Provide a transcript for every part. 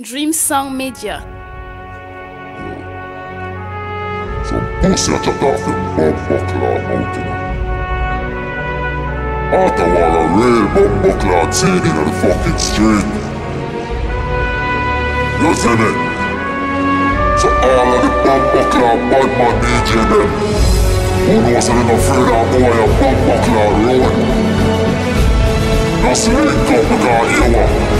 Dream-Sound Media. Some pussy I chopped off them bum buckler mountain. After a while, a real in the fucking street. So all of the DJ. Who knows they're afraid of a buckler road? Just link up because you are.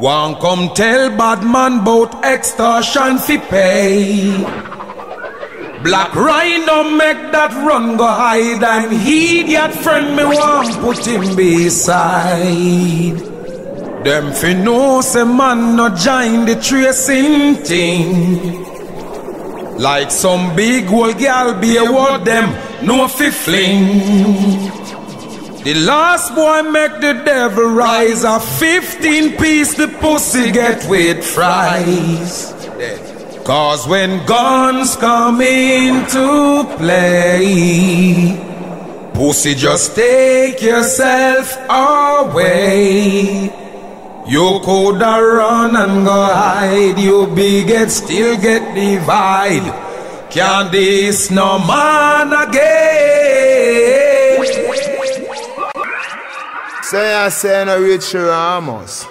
One come tell bad man bout extortion fi pay. Black Rhyno make that run go hide and idiot friend me want put him beside. Them fi know say man no join the tracing thing. Like some big old gal be a what them no fi fling. The last boy make the devil rise a 15 piece the pussy get with fries. Cause when guns come into play, pussy just take yourself away. You coulda run and go hide, you big head still get divide. Can this no man again? Say I say no Rich Ramus.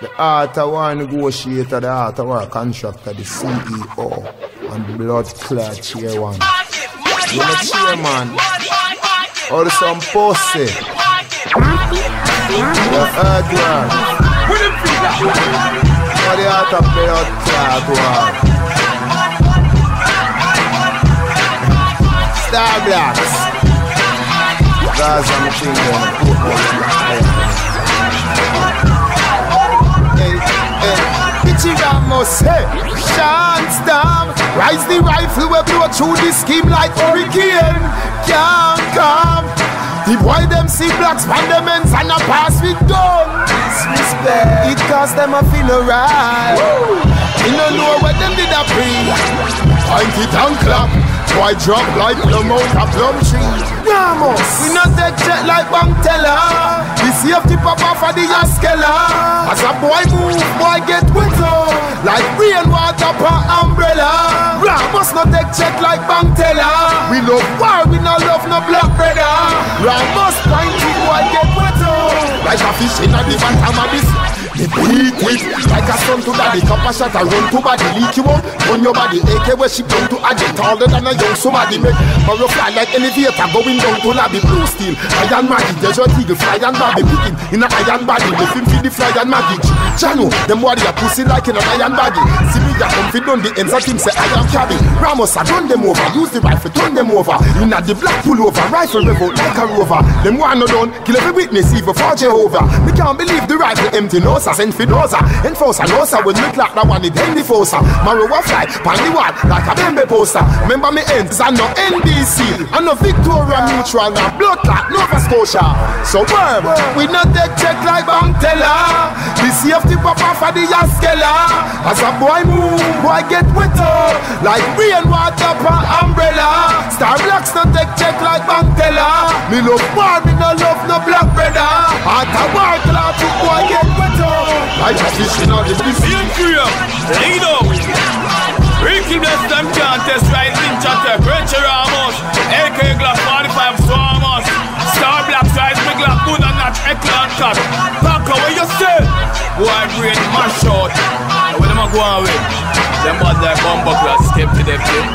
The art of negotiator, the art of contractor, the CEO, and the blood clot chairman. You know chairman. Or some pussy. The earth. Or the art of blood. Star Blacks. Guys, I'm thinking. Hey, hey, Richie Ramus, hey, Shawn Storm, rise the rifle we blow through the scheme like hurricane. Can't come. The boy them see blacks pandements and a pass with guns. Respect. It cause them a feel alright. You don't know what them did a pre. Point it and clap. Boy drop like plum out a plum tree. Ramus. We not take jet like bank teller. The safety pop off of the Yaskella. As a boy move, boy get wetter. Like rainwater per umbrella. Ramus not take check like bank teller. We love war, we not love no black brother. Ramus point to boy get wetter. Like a fish in a the bottom of this. Me beat it like a son to daddy Copper shot a run to body leak you up. On your body AK where she down to agent Taller than a young somebody make. Mario fly like elevator going down to lobby Blue steel. Iron Maggie Desert Eagle fly and Bobby Picking. In a iron body The film feed the fly and Maggie Chano Them warrior pussy like in an iron body. See me ya come fit on the ends of him say I am cabin. Ramus I run them over Use the rifle turn them over. In a the black pull over Rifle revolt like a rover. Them one no done Kill every witness even for Jehovah. Me can't believe the rifle empty no sir send Fidosa Enforcer no sir when me clock that one it handy forcer. Marowa fly pan the wall like a bembe poster. Remember me ends and no NBC And no Victoria Mutual and blood clot Nova Scotia. So worm we not take check like bank teller The safety pop off of the Yaskella As a boy move boy get wetter Like rainwater per umbrella. Star Blacks not take check like bank teller Me love war me no love no black brother. At a war clock boy get wetter fish in all the Ian Cream, lead up. Ricky bless them can't test right in chatter. Richard Ramus, AK Glock 45 Swarmers. Star Black size, big Glock, Buddha Notch, Eklund Cut. Packer, what you say? Boy, brain mash out. Now, Where them a go on with? Them bad like bumper class, skip to them thing.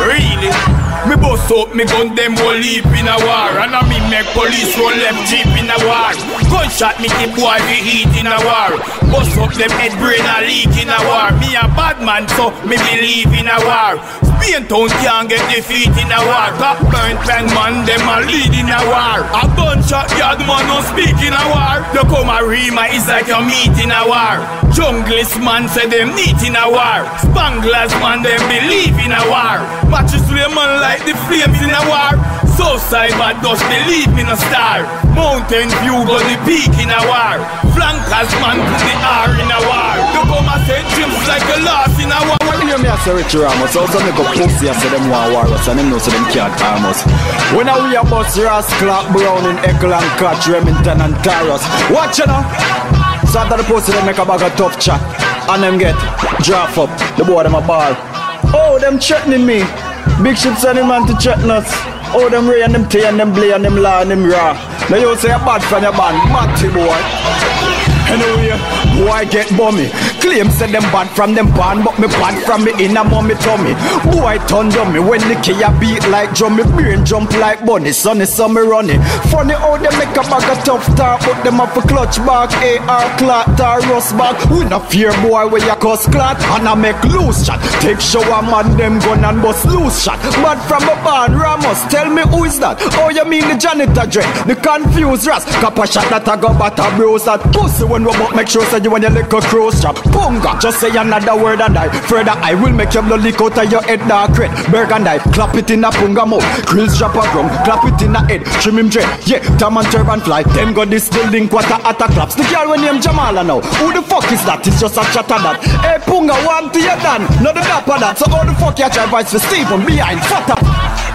Really? Me bust up me gun, them all leap in a war And I me make police roll left jeep in a war Gunshot me the boy we heat in a war Bust up them head brain a leak in a war Me a bad man so me believe in a war Spain town can't get defeat in a war Got burnt bang man them a lead in a war A gunshot yard man no speak in a war You come a rima is like a meet in a war Junglist man say them neat in a war Spanglers man them believe in a war. Matches the man like the flames in a war. Southside but does believe me no star. Mountain view got the peak in a war. Flankers man put the R in a war. Come and say trips like a loss in a war. When you hear me I say Richie Ramus, also make a pussy I say them want war us and them know say them can't harm us. When I we a bus Ross Clark Brown in Eckle and Catch Remington and Taros. Watch you know. So after the pussy they make a bag of tough chat and them get drop up. The boy them a ball. Oh, them threatening me. Big ship sending man to threaten us. Oh, them Ray and them T and them Blay and them Law and them Raw. Now you say a bad from your band, Matty boy. Anyway, boy get bummy. Claim say them bad from them band, but me bad from me in a mommy tummy. Boy turn dummy when the key a beat like drum, me brain jump like bunny. Sunny summer running. Funny how they make a bag of tough talk, but them up a clutch back, AR clot or rust back. We no fear boy where you cuss clot and I make loose shot. Take shower man them gun and bust loose shot. Bad from a band, Ramus. Tell me who is that? Oh you mean the janitor dread, the confused ras. Copper shot that I go batter bros that pussy when robot make sure say you and your little cross strap. Punga, just say another word and I further I will make your blood leak out of your head dark red. I clap it in a punga mouth. Grills drop a drum, clap it in a head. Trim him dread. Yeah, Tom and turban fly. Then got this building quarter at a claps. The girl when name Jamala now. Who the fuck is that? It's just a chatter that. Hey punga, one to your done. Not the dapper that. So how the fuck you try vice for Stephen behind? Fat up.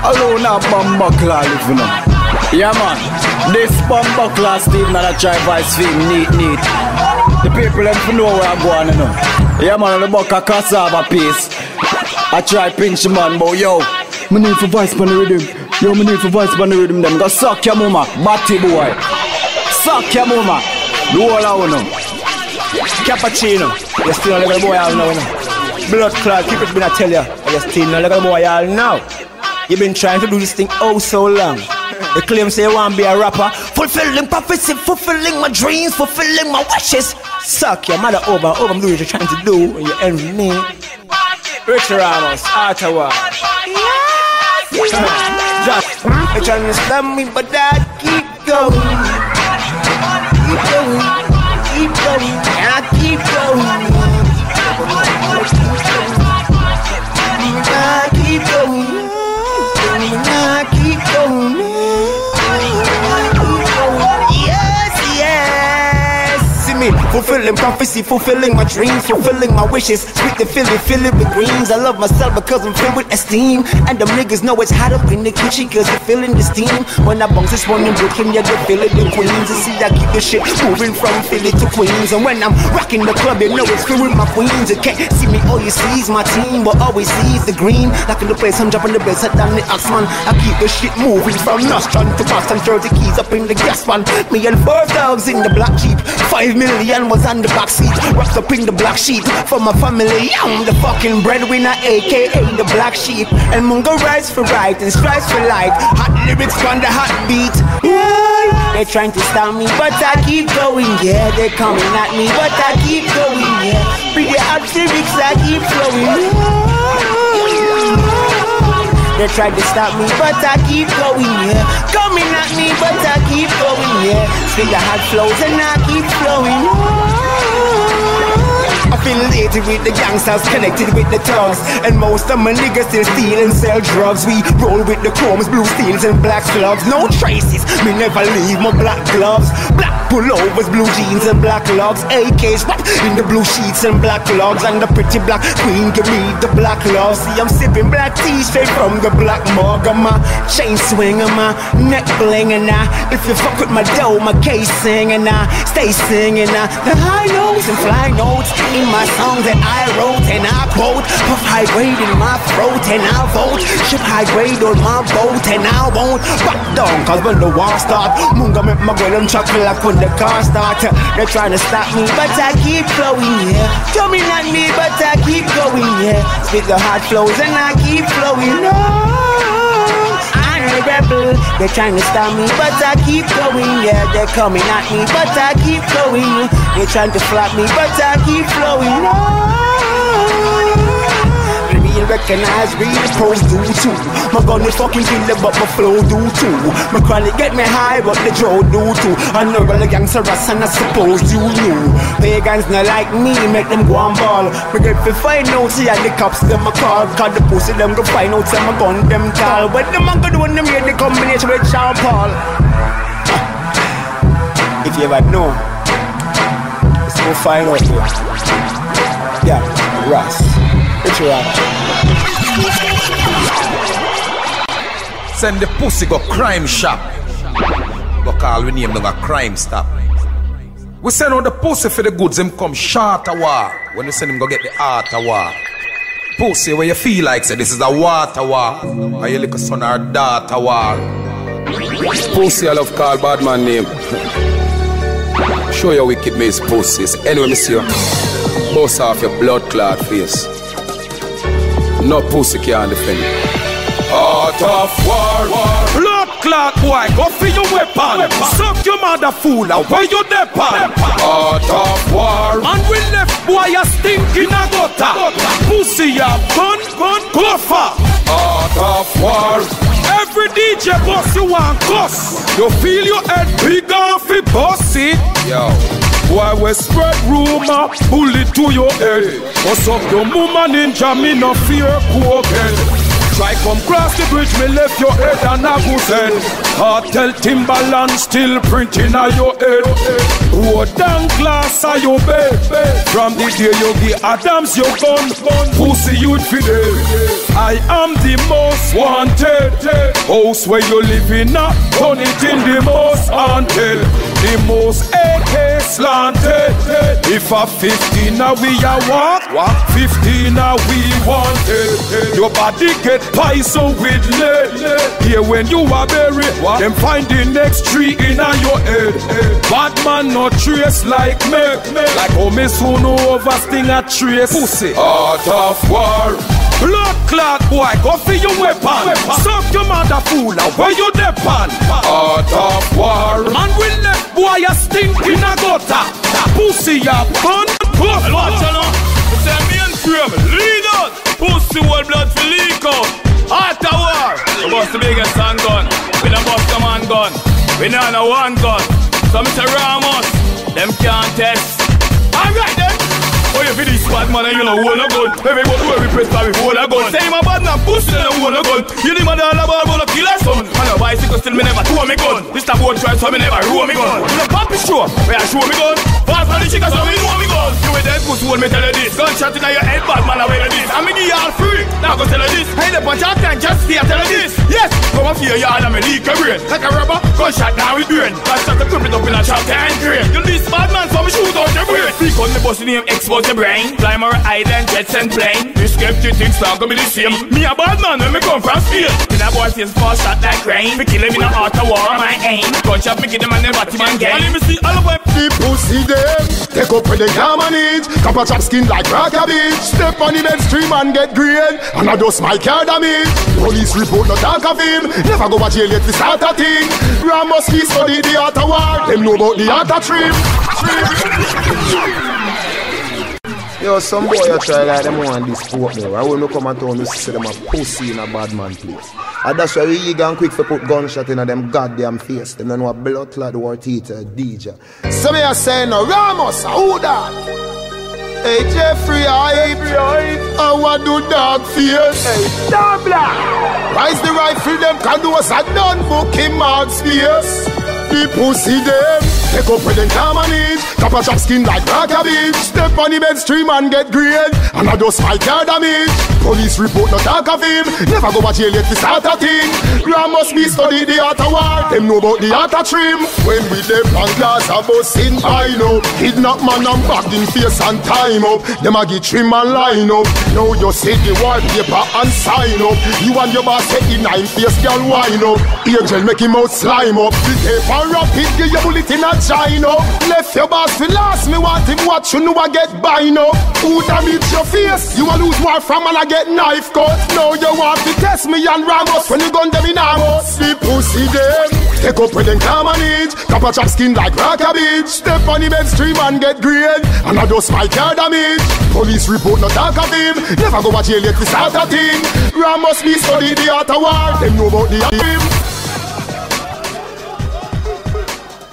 Alone a bumba claw living up. Yeah man, this bumba class Steve not a try vice film neat neat. The people them for know where I'm going you know. Yeah man, on the buck a cassava piece. I try pinch man, but yo, me need for vice on the rhythm. Yo, me need for vice on the rhythm. Them go suck your mama, batty boy. Suck your mama. Do all I want know. Cappuccino. You still a little boy all now, you know. Blood clot, keep it been I tell you. You still a little boy all now. You've been trying to do this thing oh so long. The claim say want be a rapper. Fulfilling prophecy, fulfilling my dreams, fulfilling my wishes. Suck your mother over over. I'm doing what you're trying to do and you envy me. Rich Ramus, Ottawa. Yes! Just, you're trying to stop me, but I keep going. Fulfilling prophecy, fulfilling my dreams, fulfilling my wishes. Sweet the Philly, fill it with greens. I love myself because I'm filled with esteem. And them niggas know it's hot up in the kitchen cause they're feeling the steam. When I bounce this one in Brooklyn, yeah, they feel it in Queens. You see, I keep the shit moving from Philly to Queens. And when I'm rocking the club, you know it's filled with my queens. You can't see me, all you see is my team, but always sees the green. Like in the place, I'm dropping the bass, I down the Oxman. I keep the shit moving from Nostrum to Boston, 30 keys up in the gas one. Me and four dogs in the black Jeep. Five million was on the back seat. Wrapped up in the black sheet for my family. I'm the fucking breadwinner, aka the black sheep. And Munga rise for right and strives for light. Hot lyrics on the hot beat. Yeah, they're trying to stop me, but I keep going. Yeah, they're coming at me, but I keep going. Yeah, pretty hot lyrics, I keep flowing. Yeah. They tried to stop me, but I keep going, yeah. Coming at me, but I keep going, yeah. Spit the hot flows and I keep flowing. Affiliated with the gangsters, connected with the thugs. And most of my niggas still steal and sell drugs. We roll with the chromes, blue steels, and black slugs. No traces, me never leave my black gloves. Black pullovers, blue jeans, and black logs. AKs wrapped in the blue sheets and black logs. And the pretty black queen give me the black love. See, I'm sipping black tea straight from the black mug. I'm a chain swinger, my neck bling, and I. If you fuck with my dough, my case sing, and I stay singing. I, the high notes and fly notes in my songs that I wrote and I quote. Puff high grade in my throat and I vote. Ship high grade on my boat and I won't back down. Cause when the war start, Munga make my girl and chuckle like when the car start. They're trying to stop me, but I keep flowing, yeah. Coming at me, but I keep going, yeah. Spit the hot flows and I keep flowing. I'm rebel. They're trying to stop me, but I keep going. Yeah, they're coming at me, but I keep going. They're trying to flap me, but I keep flowing. Oh, recognize real pros do too. My gun is fucking killer, but my flow do too. My chronic get me high, but the Joe do too. I know all the gangster rats and I suppose you knew. Pagans not like me, make them go and ball. Me get fi find out, see how the cops them a call. Cause the pussy them go find out, my gun them tall. When the a go do them hear the combination with Sean Paul. If you ever know, let's go find out here. Yeah, Russ. Which Russ? Send the pussy go crime shop. Go call we name them a crime stop. We send out the pussy for the goods, him come short a war. When we send him go get the art a war. Pussy where you feel like say this is a water war. Or you little son or daughter war. Pussy I love call bad man name. Show your wicked miss pussies. Anyway, miss you. Bust off your blood clot face. No pussy can defend you. Art of war, war. Blood clot boy, go for your weapon. Suck your mother fool, where you depend. Art of war. And we left boy a stink in a gutter. Pussy a gun, gun, go for. Art of war. Every DJ boss you want cuss. You feel your head big off it, boss it. Yo. Boy, we spread rumor, bullet to your head. Bust up your mama ninja, me no fear cokehead. Try come cross the bridge, me left your head and I go send. Cartel Timberland still printing on your head. Road down glass on your bed. From the day you get Adams your gun, pussy you'd fidel. I am the most wanted. House where you live in, turn it in the most haunted. The most slanted. If a 15 now we a walk, walk 15 now we wanted. Your body get poison with lead. Here when you are buried, them find the next tree in a your head. Bad man no trace like me. Like how me soon over sting a trace. Pussy. Art of war. Blood clot boy, go for your weapon. Suck your mother fool, where you depend. Art of war. Man will left boy a stink in a gutter. Pussy a bun, go Watch out. It's a main frame. Lead out. Pussy whole blood for leak out. After war. We bust the biggest handgun. We don't bust the man gun. We not no one gun. So Mr. Ramus, them can't test. You feel this bad man and you know hold a gun Everybody where we press for we hold a gun Say my bad man pussy and hold a gun You the need my dollar ball but a son. Man a bicycle still me never throw me gun. This time boat try so me never roll me gun. You know pop is sure. Where I show me gun. Fast on the chicken so me know me gun. You with that pussy hold me tell you this. Gunshot in your head bad man I wear this. I me give you all free. Now go tell you this. Hey the punch out and just stay tell you this. Yes. Come up here yard and me leak a brain. Like a rubber gunshot now we brain. Gunshot to it up in a chop and grain You this bad man so me shoot out your brain. Speak on the boss name expose brain. Climb our island, jets and plane You skeptic things not gonna be the same. Me a bad man when me come from Spain. In a boy face fall shot like rain. Me kill him in a heart of war my aim. Gunshot me kill them and then batty man gang And let me see all of them The pussy them. Take up with the jam on it Copper chop skin like rock cabbage. Step on the bed stream and get green. And I just my car damage. Police report no talk of him. Never go to jail yet we start a thing. Ramus he study the art of war. Them know about the art of trim Yo, some boy you try like them want this sport now. I will not come and town, you see them a pussy in a bad man place. And that's why we eager and quick for put gunshot in a them goddamn face. Them don't know a blood clot war uh, DJ. So me a say no Ramus, who that? Hey Jeffrey Hype, I want do dog face. Hey, dog black. Rise the rifle, them can do us a done book him out space. The pussy them. Take up with them harmonies Copper chop skin like rock cabbage Step on the bed stream and get green And I just my car damage Police report no talk of him. Never go to jail yet to start a thing. Ram must be study the art of war. Them know about the art of trim. When we dey plan glass a bus in I know Kidnap man and bag in face and time up. Them a get trim and line up. Now you say the wallpaper and sign up. You and your boss say the nine face girl wine up. Angel make him out slime up. The tape and rapid give your bullet in a china. Left your boss for last Me want him watch you know I get by now Who damage your face? You a lose war from and I get knife cut Now you want to test me and Ramus When you gun them in Amos The pussy them Take up with them on it. Copper chop skin like rock beach. Step on the bed stream and get green. And I just my car damage. Police report no talk of him. Never go watch jail yet this start a thing. Ram must be study the art of war. Them know about the him.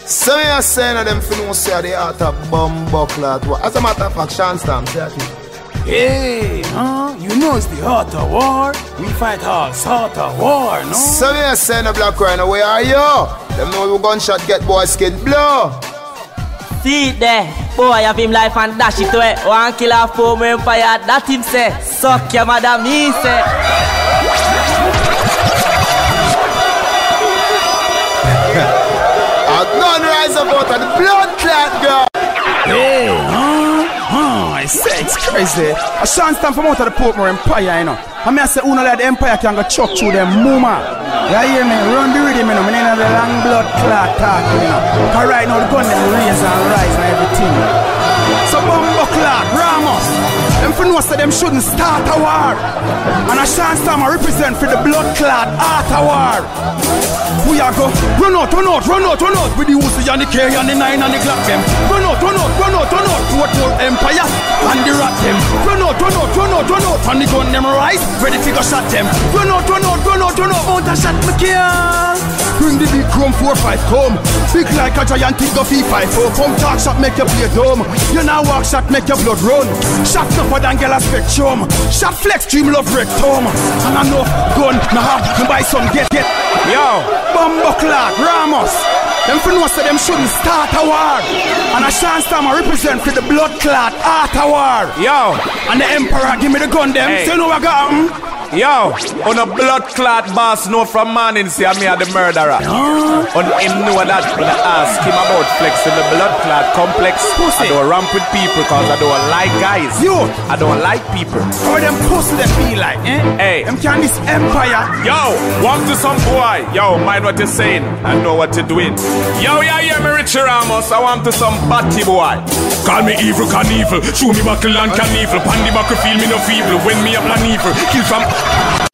So me a saying that them fi know say the art of bomb buckler. As a matter of fact, Shawn say that. Hey, huh? You know it's the art of war. We fight all sort of war, no? So me a saying a Black Rhyno, where are you? Them know we gunshot get boy skin blow. See it there. Boy, have him life and dash it away. One killer Portmore Empire. That him say. Suck your mother, me say. A gun rise up out of the blood clot girl. Hey, huh? Huh, I say it's crazy. A chance time from out of the Portmore Empire, you know. I mean, I say, Uno let the Empire can go chuck through them mama. You hear me? Run the rhythm, you know. Me ain't the long blood clot talk, you know. Cause right now the gun them raise and rise and everything. So Bumbo them for know say them shouldn't start a war. And a chance time I represent for the blood clot art a war. We are go run out, run out, run out, run out with the Uzi and the K and the nine and the Glock them. Run out, run out, run out, run out to a empire and the rat them. Run out, run out, run out, run out and the gun them rise, ready to go shot them. Run out, run out, run out, run out, out a shot me kill. Bring the big chrome 4-5 come Big like a giant big of E5 Come talk shot make you play dumb. You now walk shot make your blood run. Shot tougher than girl a spectrum. Shot flex dream love rectum. And I know gun now have to buy some get get. Yo, Bumbo Clark, Ramus. Them for know say them shouldn't start a war. And a chance time I represent for the blood clot art a war. Yo, and the emperor give me the gun them. Hey. So you know what got them Yo, on a blood clot boss know from morning say me are the murderer. On him know that when I ask him about flexing the blood clot complex. Pussy. I don't ramp with people cause I don't like guys. You. I don't like people. Or them pussy they feel like, eh? Hey. Them can this empire. Yo, walk to some boy. Yo, mind what you're saying. I know what you're doing. Yo, yeah, yeah, me Richie Ramus. I want to some batty boy. Call me evil, can evil. Show me buckle and can evil. Pandy buckle feel me no feeble. When me a plan evil. Kill from Yo,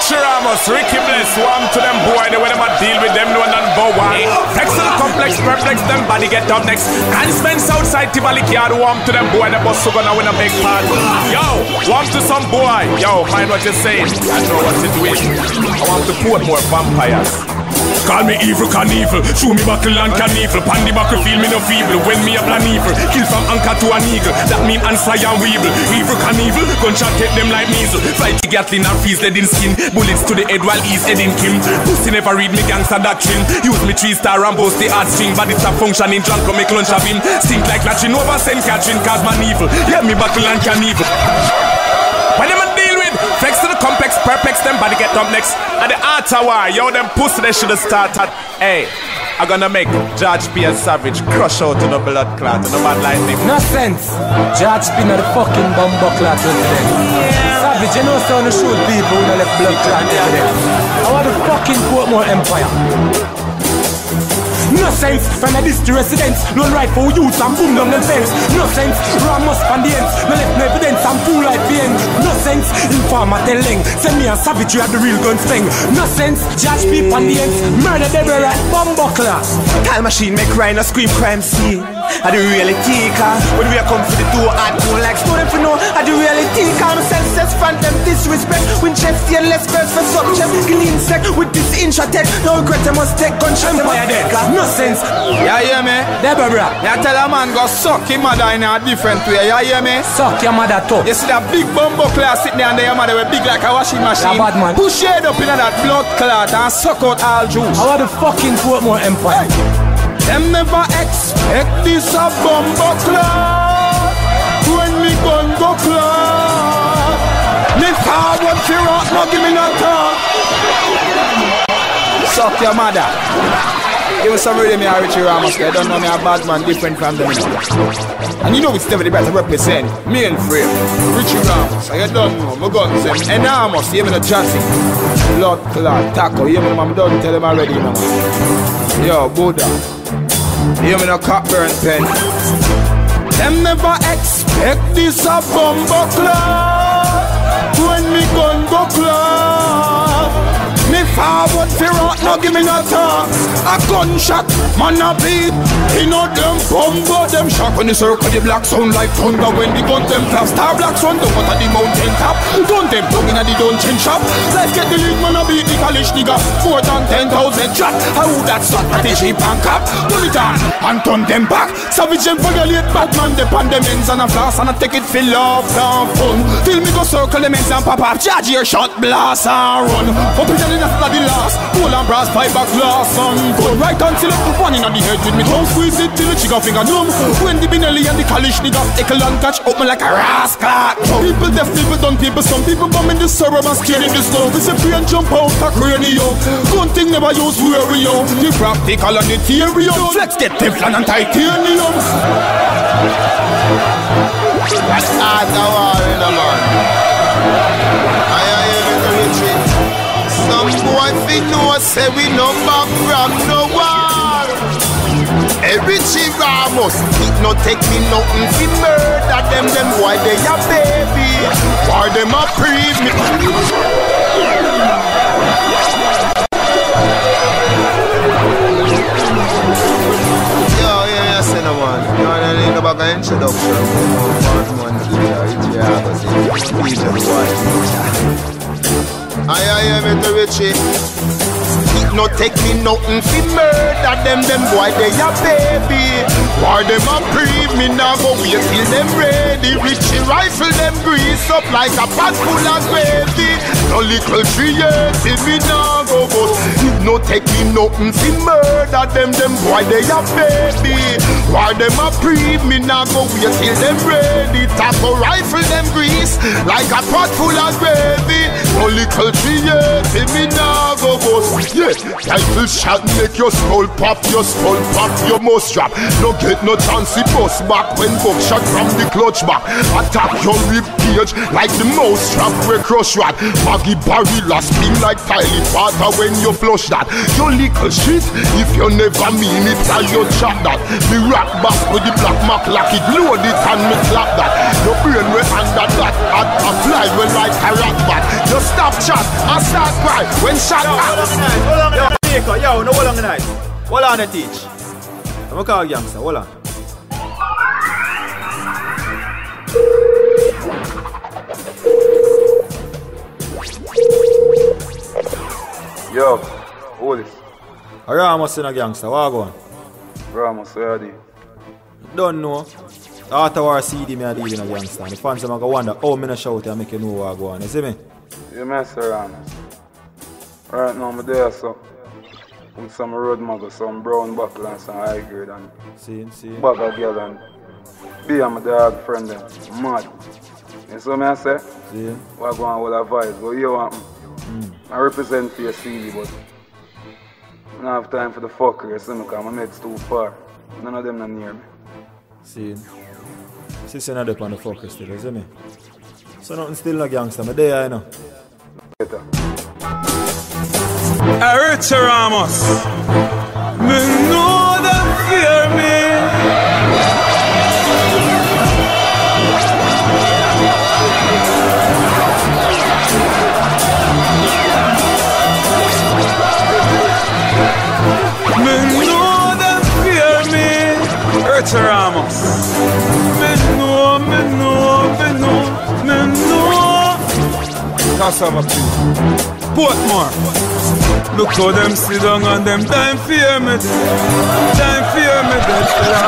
Richie Ramus, Ricky Bless, warm to them boy, they when them a deal with them, no one number one. Flex to the complex, perplex, them body get up next. And spend outside Tivoli yard, warm to them boy, the boss so gonna win a big part. Yo, warm to some boy, yo, mind what you're saying, I know what you're doing. I want to put more vampires. Call me evil, can evil. Show me buckle and can evil. Pandy buckle feel me no feeble. When me a plan evil. Kill from anchor to an eagle. That mean and weeble. Evil can evil. Gunshot take them like measles. Fight the Gatlin and freeze lead in skin. Bullets to the head while he's head in Kim. Pussy never read me gangster doctrine. Use me three star and boast the art string. But it's a functioning drunk come make lunch of him. Stink like latching over St. Catherine. Cause man evil. Yeah, me buckle and can evil. When them a deal with Flex to the complex, perplex them body get up next. And the art war, yo, them pussy they should have started. Hey, I'm gonna make George P. a savage crush out to the blood clot and the bad lightning. No sense. George P. not the fucking bumbo clot president. Savage, you know so on the shoot people who don't left blood clot. I want the fucking Portmore Empire. No sense, from a district residents Run right for youth and boom down them fence. No sense, Ramus and the ends. No left no evidence and fool like the end. No sense, informer tell Leng Send me a savage, you had the real gun sling No sense, judge people on the ends. Murder them right, bumbo class Time machine make cry no scream crime scene I the reality car When we are come for the two hard cool like student for know I the reality car No sense says front them disrespect Winchester and less birds for some chef Clean sec with this inch attack No regret I must take gunshot Empire dead, no sense Yeah, hear me? Deborah, You tell a man go suck him mother in a different way. You hear me? suck your mother too You see that big bumbo class sitting there and your mother with big like a washing machine. Yeah, bad man. Push your head up in that blood clot and suck out all juice. I want the fucking Portmore Empire Them never expect this a bumbo clot. When me gun go clot. Me forward fi rock, no give me no talk. Suck your mother. Give me some rhythm here, Richie Ramus. I don't know me a bad man different from them. And you know it's never the better represent. Male frame. Richie Ramus. I don't know. My guns them enormous. You me the chassis. Blood clot. Taco. You me? I'm done. Tell them already, man. Yo, Buddha. You me the cockburn pen. Them never expect this a bumbo clot. When me gun go clot. Forward fear out, no give me no talk. A gunshot, man a bleed. You know them bumbo, them shock when the circle the black sound like thunder when the gun them clap. Star black sun out of the mountain top. Don't them down inna the dungeon shop. Let's get the lead man a beat the college nigga. More than ten thousand drop. How that the cheap and cap? Pull it on and turn them back. Savage and violate bad man. They pan them ends and a floss and I take it for love, down fun. Till me go circle them ends and pop up. Charge your shot, blast and run. Up in the of the last. Pull and brass pipe back glass and um, gun. Right until one in the head with me. Don't squeeze it till the chicken finger numb. When the Benelli and the college nigga tickle and catch me like a rascal. People deaf, people done, people some people bomb in the suburb and scared in the snow. A and jump out a cranium. Gun thing never use radio. The practical and the theory. Flex get Teflon and titanium. That's hard man. Fi know say we no back from no war. Richie Ramus, it no take me nothing fi murder them. Them boy they a baby, why them a pre Yo, yeah, yeah, say no man. You I to back an introduction. To Richie. It no take me nothing fi murder them. Them boy they a baby. Why them a pre me now go wait till them ready. Richie rifle them grease up like a pot full of gravy. No little yet me now go bust. No take me nothing fi murder them. Them boy they a baby. Why them a pre me now go wait till them ready. Taco rifle them grease like a pot full of gravy. No little yet me now go bust. Yeah, rifle shot make your skull pop, your skull pop, your must drop. No get no chance to bust back when buckshot from the clutch back. Attack your rib cage like the mouse trap where crush rat. Maggie barilla spin like Tylee water when you flush that. Your little shit, if you never mean it, I you chat that. Me rock back with the black mark like it load it and me clap that. Your brain way under that, at a fly well like a rat bat. Just stop chat and start cry when shot ah. Hold on, yo, Baker, yo, no hold on tonight. Hold on, I teach. I'm a call youngster, hold on. Yo, who this? Ramus in a gangster, what go on? Ramus, where are they? Don't know. After war CD me a deal in a gangster. And the fans them a go wonder, oh me no shout and make you know what go on. You see me? You mess around. Right now, I'm there, so. With some road muggle, some brown buckle and some high grade and See, see. bag girl and be my dog friend them. Mad. You see me I say? See? What go on with a vibe? But you want me? I represent for your CD, but I don't have time for the fucker, you see me, because my mate's too far. None of them are near me. See? See, up on the focus still, see me? So nothing still a gangster, me there, you know. Richie Ramus. Me know them fear me. Cassava, please. Portmore. Look how them sit down and them time fear me. Time fear me, dead fella.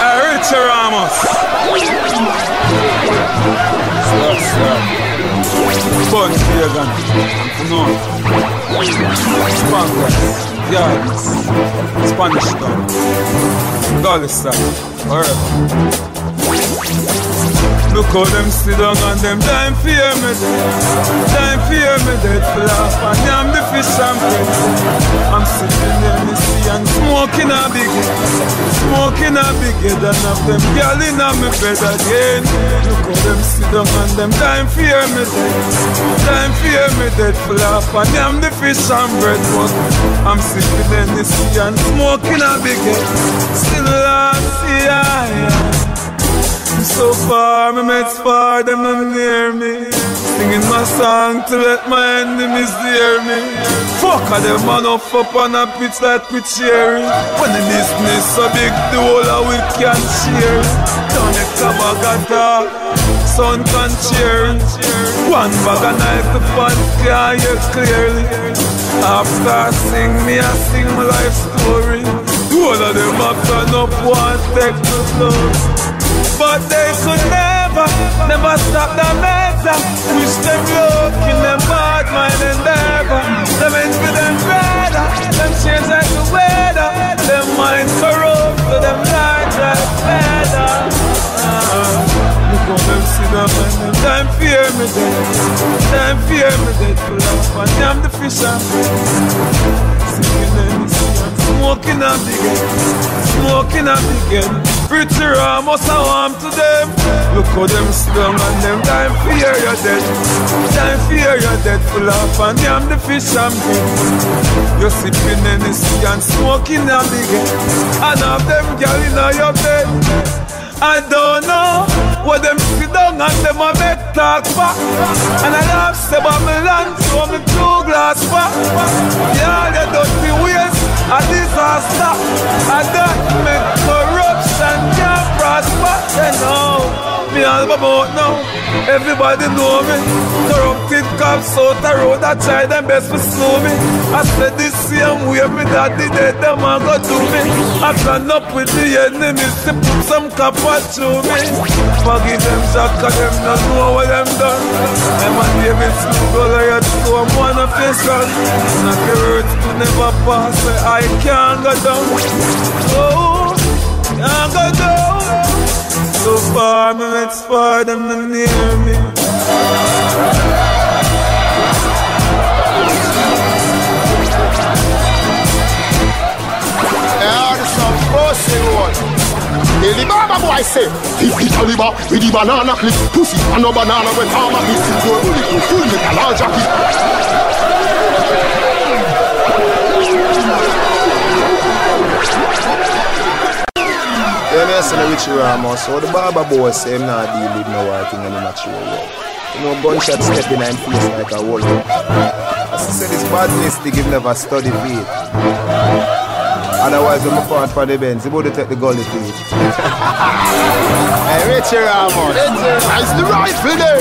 Uh, Richie Ramus. Stop, stop. Fun pagan. No. Spankers. Yards. Spanish. Galveston. Alright. Look how them sit down and them time fear me. Time fear me dead laugh And I'm the fish and bread I'm sitting in the sea and smoking a big Smoking a big head and have them girl in a me bed again. Look how them sit down and them time fear me. Dead Time fear me dead laugh And I'm the fish and bread. But I'm sitting in the sea and smoking a big head. Still I see I So far, my mates far, them not near me. Singing my song to let my enemies hear me. Fuck all them man up up on a pitch like pitch cherry. When the business so big, the whole of we can share. Don't let come a sun can cheer. One bag of knife, the fun can hear clearly. After I sing me, I sing my life story. All of them have turn up one take the love. But they could never, never stop the meta. Wish them luck in them bad mind endeavor. Them envy them brother, them change like the weather. Them mind corrupt, so them light like feather. Uh, look them see them and them time fear me dead. Time fear me dead for love, and I'm the fisher. Singing in the sea and smoking up game, smoking up game. Pretty Ramus, I want to them. Look how them strong and them time fear your death. Time fear your death full of and I'm the fish and bread. You're sipping Hennessy and smoking a big. And have them girl in your bed. I don't know what them sit down and them a make talk back. And I love say Babylon, so me two glass back. Yeah, they don't be waste a disaster. Don't make corruption can't prosper. They know me all about now. Everybody know me. Corrupted cops out the road. I try them best to slow me. I said this same way me daddy dead. Them a go to me. I plan up with the enemies to put some copper to me. Forgive them, Jack, cause them not know what them done. Them and David Smith go like so I'm one of his sons. Not the earth to never pass. I can't go down. Oh, can't go down. So far, me it's far, them not near me. The Baba boy say, Fifty caliber with the banana clip Pussy and no banana with armor hit Go bullet to full with a large jacket Yeah, me say the Richie Ramus. So the barber boy say him not deal with no white thing in the natural world. You know, gunshot step in and face like a wall. As I said, this badness thing him never study it. Otherwise, when I fall for the Benz, he would take the gully to it. hey, Richie Ramus. Nice the rifle there.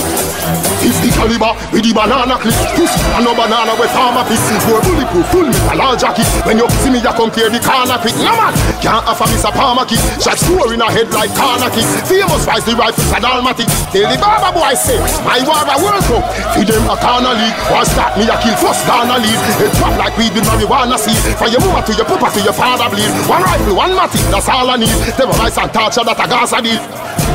Fifty caliber with the banana clip Pussy and no banana with farmer pick More bulletproof full with a large jacket When you see me you come clear the corner quick No man can't offer a palmer kick Shot score in a head like corner kick Famous rise the rifles are dalmatic Tell the barber boy say My war a world cup. Feed them a corner league. One start me a kill first Ghana lead It drop like weed with marijuana seed. From your mother to your papa to your father bleed. One rifle, one matic, that's all I need. Terrorize and torture that a Gaza deal.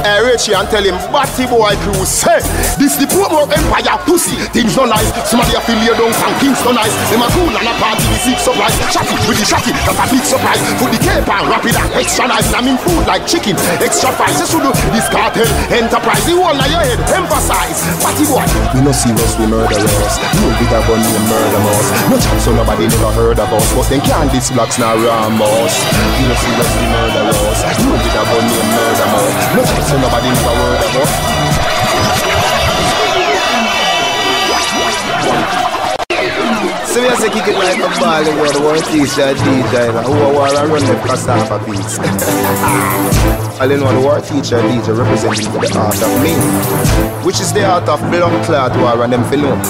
Hey Richie and tell him Batty boy crew say? This the promo empire pussy. Things no nice. Somebody a feel you down from Kingston nice. Them a cool and a party the six supply Shotty with the shotty That's a big surprise. Put the cape and rapid and extra nice I'm in food like chicken. Extra fries You should do. This cartel enterprise The whole of your head emphasize. Batty boy. We no serious we murderers. No big a gun we murder us. No chance so nobody never heard of us. But them can't this blocks now Ramus We no serious we murderers. No big a gun we murder us. No chat so nobody never heard of us So we have to kick it like a ball the world one teacher DJ who are war and run the cassava beats. All in one the war teacher DJ representing the art of me, which is the art of blood clot war and them film.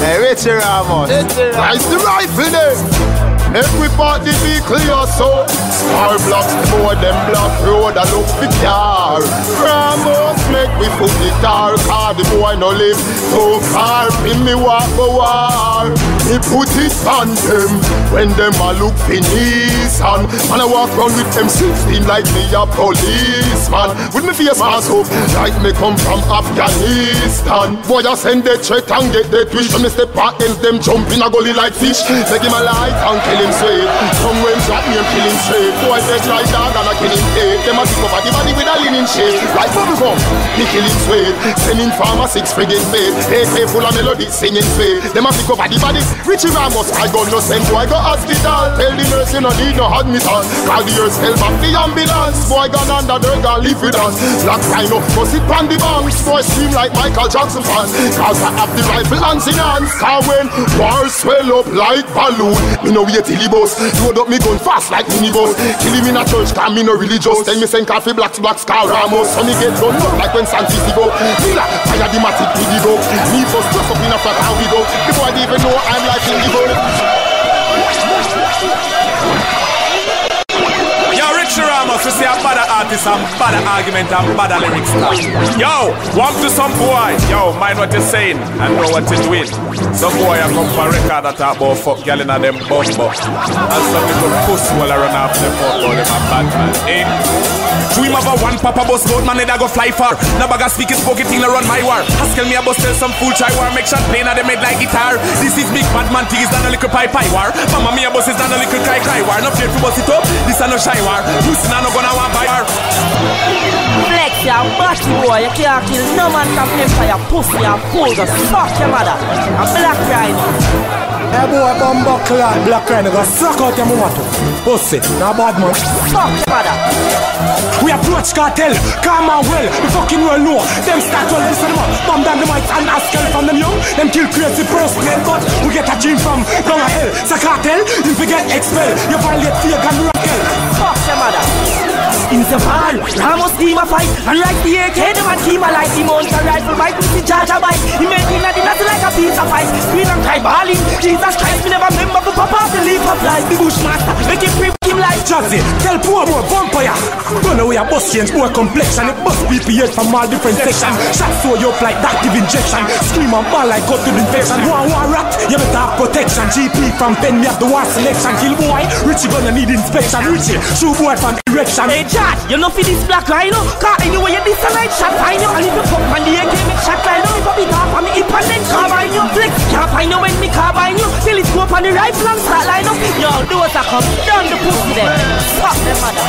Hey Richie Ramos, rise the rifle there. Every part the vehicle you so Star blocks more than block road and look the car. Ramus make we put the tar Car the boy no live so far In me walk go war Me put it on them When them a look finish and Man I walk round with them 16 like me a policeman. With me face mask up like me come from Afghanistan. Boy I send the threat and get the twitch When me step back against them jump in a gully like fish. Make him a light and kill him straight. Come when shot me and kill him straight. Boy fresh like dog and I kill him dead Them a pick up the body with a linen shade. Like bubble gum, me kill him straight. Send in farmer six friggin' bait AK full of melody singing straight. Them a pick up the body Richie Ramus, I got no send boy go hospital. Tell the nurse you no need no admission. Call the earth, tell back the ambulance. Boy gone under the gun, live with us. Black Rhyno, bust it on the banks. Boy scream like Michael Jackson fan. Cause I have the rifle and in hands. Cause when war swell up like balloon, me no wait till he bust. Load up me gun fast like minibus. Kill him in a church, cause me no religious. Tell me send coffee black to black scar Ramus. So me get done up like when Santis go. Mila, fire the matic the go. Me bust just up in a flat how we go. The boy even know I'm like in the go. We see a bad artist and bad argument and bad lyrics now. Yo, walk to some boy. Yo, mind what you're saying and know what you're doing. Some boy I come for record that talk about fuck girl in a them bumbo. And some little puss while I run after them fuck all them a bad man. Eh? Dream of a one papa boss road man that go fly far. No bag of speaking spoken thing run my war. Haskell me a boss tell some fool try war. Make shot playing at them head like guitar. This is big bad man thing is a little pie pie war. Mama me a boss is not a little cry cry war. No fear to boss it up. This a no shy war. I no gonna want buy war. Flex ya batty boy, you can't kill no man from Empire Pussy and fool, just fuck your mother A Black Rhyno Hey boy, bumbo clad, Black Rhyno, go suck out your mama too. Pussy, now bad man. Fuck your mother We approach Kartel, calm and well, we fucking well know. Them start well listen up, bomb down the mic and Askel from them young. Them kill crazy first name, but we get a dream from down a hell. So Kartel, if we get expelled, you violate fear and rockel. Fuck your mother in the fall, Ramus team a fight And like the AK, them a team a like the mountain rifle Bite with the Jaja bite. He make me not nothing like a pizza fight Scream and cry balling. Jesus Christ, me never remember to pop off the leaf of life The Bushmaster, make him free him like Jazzy, tell poor boy vampire. Run away a bus change, boy complexion. It bust BPH from all different sections Shots so you up like active injection. Scream and ball like cut to the infection. One war rat, you better have protection. GP from pen, me have the war selection. Kill boy, Richie gonna need inspection. Richie, shoot boy from direction Hey Judge, you know for this Black Rhyno? Cause anyway you night shot find you And if you fuck on the AK make shot rhino If I be top on me hip and then carbine you. Flex, can't find you when me carbine you. Till it's go up on the rifle and start line up. Yo, those are come. Down the them. Fuck them mother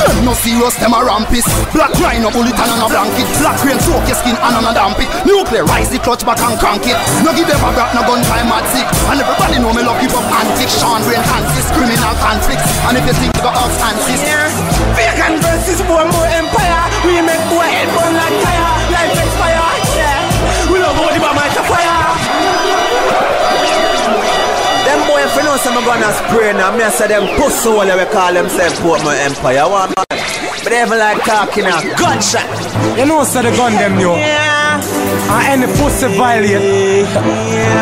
Them no serious, them a rampist Black Rhyno bullet and on a blanket. Black rain soak your skin and on a damp it Nuclear rise the clutch back and crank it. No give them a brat, no gun time mad sick. And everybody know me love give up antics. Sean Brain Hansis, criminal conflicts. And if you think you got us Hansis Fagan versus one more empire. We make boy head burn like fire. If you know some gonna spray now, me I say them pussy all we call themselves Portmore Empire. One man. But they even like talking a gunshot. You know, so the gun them yo. Yeah. And any pussy violate.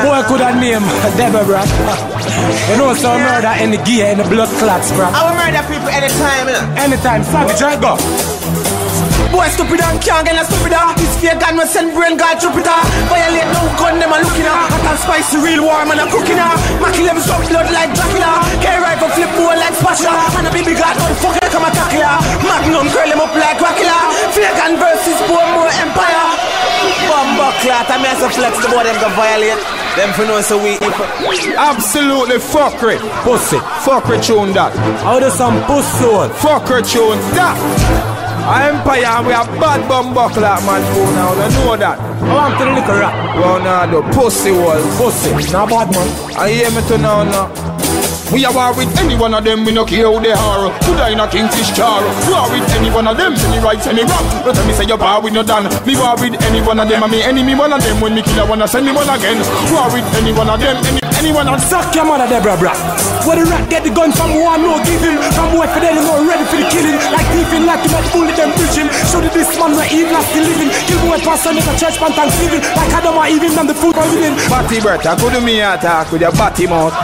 Boy could have named Deborah, bro. You know, so murder any gear, any blood clots, bro. I will murder people anytime, you know. Anytime, savage, right go. Boy stupid and can't get a stupider. This fear gun will send brain guard Jupiter. Violate no gun, them a looking at. Hot and spicy, real warm and a cooking at. Mackie them some blood like Dracula. K rifle flip boy like Spatula. And a baby glad motherfucker come attack ya. Magnum curl him up like Dracula. Fagan versus more Empire. Bumbo clot, I mean, I say flex the boy them go violate. Them for know so we Absolutely fuckery. Pussy. Fuckery tune that. How do some pussy on? Fuckery tune that. I empire and we have bad bumbo clock man for now. You know that. I want to the liquor rap. Well, now the pussy was. Pussy. Now bad man. I hear me to now now. We are war with any one of them, we no care who they are. Could I in a kingfish jar? War with any one of them, any right, any wrong. But tell me say your war with no done. Me war with any one of them, and me enemy one of them. When me kill a one, I send me one again. War with any one of them, any anyone of Suck your mother, Deva Bratt. Where the rat get the gun from one, no give him. From what for them, no ready for the killing. Like thieving, like you met bully them preaching. Show that this man where evil are still living. Kill boy pastor, make a church man thanksgiving. Like Adam or even than the food by within. Batty Bert, I could me attack with your batty mouth.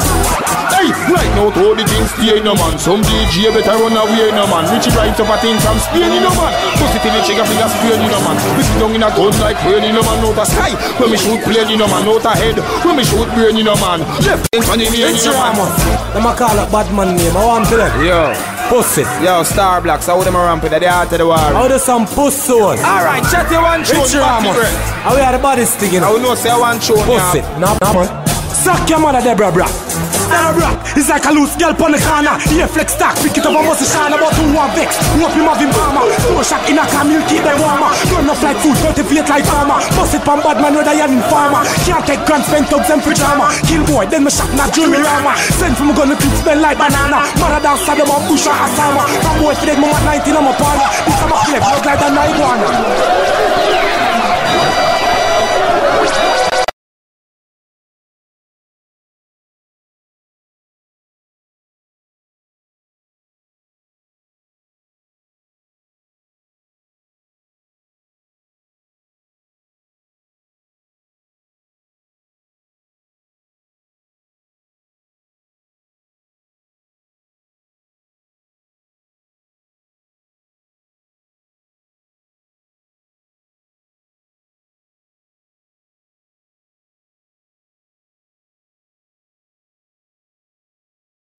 Hey, right now to all the things stay no man. Some DJ better run away no man. Richie right up a thing from Spain no man. Put it in the trigger finger Spain no man. We sit down in a gun like brain no man out of sky. When me shoot plane no man out of head. When me shoot brain no man. Left hand on the knee no man. Them a call up bad man name. I want to them. Yo. Pussy. Yo, Star Blacks, how them a ramp at the heart of the war? How do some pussy on? Alright, chat you one tune, Richie Batty Ramus. How we are the body sticking I will know say I want tune, Pussy. yeah. Now, now man. Suck your mother, Deva Bratt. Style rap is like a loose girl on the corner. Here flex stack, pick it up and bust it shine about who want vex. Hope him have him mama. Four shot in a camel, keep them warmer. Turn off like food, cultivate like farmer. Bust it pan bad man, whether you're in farmer. Can't take grand spend thugs and drama. Kill boy, then me shot not jewelry armor. Send from a gun, clip smell like banana. Mother down, Saddam up, Bush or Osama. From boy, them, I'm at 19, I'm a parlor. This I'm a flip, look like a iguana.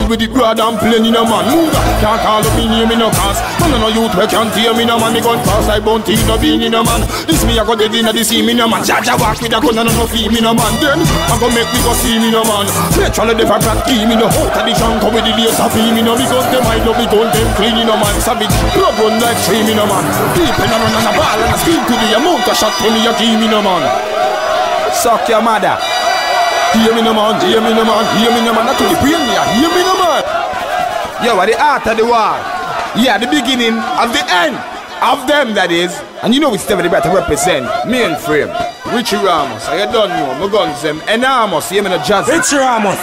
With the broad and plain in a man. Move Can't call up me name in no cast. Man no youth we can't hear me no man. Me gun pass like bounty no bean in a man. This me I go dead in a this me no man. Jaja walk with a gun and no fee me no man. Then I go make me go see me no man. Naturally they for crack key me no Out of the junk with the laser fee me no. Because them I know me gun them clean in a man. Savage blood run like stream in a man. People a run and a ball and a scream to the amount of shot to me a give me no man. Suck your mother. Hear me no man, hear me no man, hear me no man Not to the brain me, hear me no man Yo, at the heart of the war. Yeah, the beginning of the end of them, that is. And you know we still better represent mainframe. Richie Ramus, I don't know, my guns them enormous, you mean a jazz. Richie Ramus.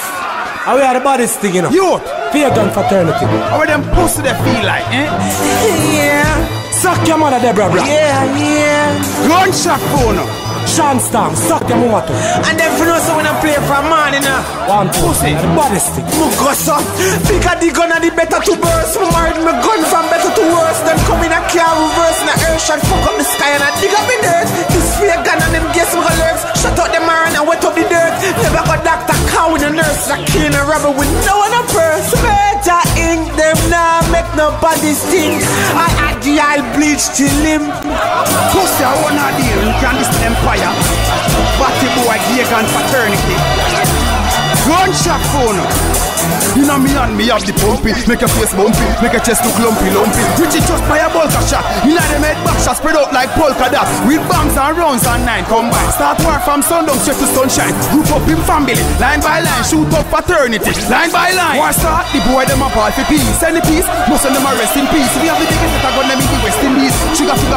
How we are the baddest thing, you know? Youth. Fagan fraternity. How are them pussy they feel like, eh? Yeah. Suck your mother, Deva Bratt. Yeah, yeah. Gunshot phone. Shawn Storm, suck your mother. And then for know so when I play for man, you know. One pussy. The baddest thing. Me go Pick a the gun and the better to burst. Me married me gun from better to worse. Them come in a car reverse In a air shot fuck up the sky And I dig up the dirt. This fear gun and them guess me go lurks Shut out them iron and wet up the dirt. Never got doctor cow with a nurse. A king a robber with no one a purse Better ink them now Make nobody stink. I add the eye bleach till limp. Pussy, I wanna deal can this empire. Batty boy, gay gun fraternity. Gunshot phone You know me and me have the pumpy. Make your face bumpy Make your chest look lumpy lumpy. Richie just by a bulka shot You know them head back shot Spread out like polka dot With bangs and rounds and nine combine. Start war from sundown straight to sunshine. Group up in family Line by line. Shoot up fraternity Line by line. War start The boy them a ball for peace. Any peace Most of them are rest in peace. We have the biggest that got them in the West Indies.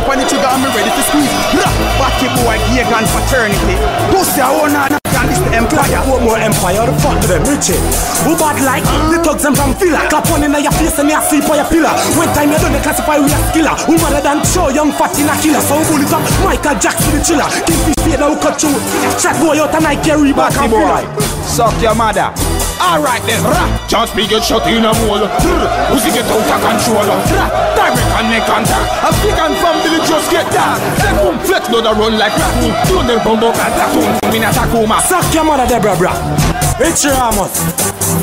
On the trigger and me ready to squeeze. Rah! Batty boy Gay gun fraternity. Pussy I wanna can this the empire Empire? The fuck to them, Richie. Who bad like the thugs them from Villa? Clap one in your face and you sleep on your pillar. When time you done, they classify we a skiller. Who mother than show young fat in a killer. So bully top Michael Jackson the chiller. Kingfish fade who cut you. Chat boy out and I carry back and boy filler. Suck your mother Alright then, rah, just be get shot in a mole Pussy get out of control direct and neck contact African family just get that Then boom, flex blood a run like raccoon Do them bumbo cartoon Me na Takuma Suck your mother, Deva Bratt. Richie Ramus.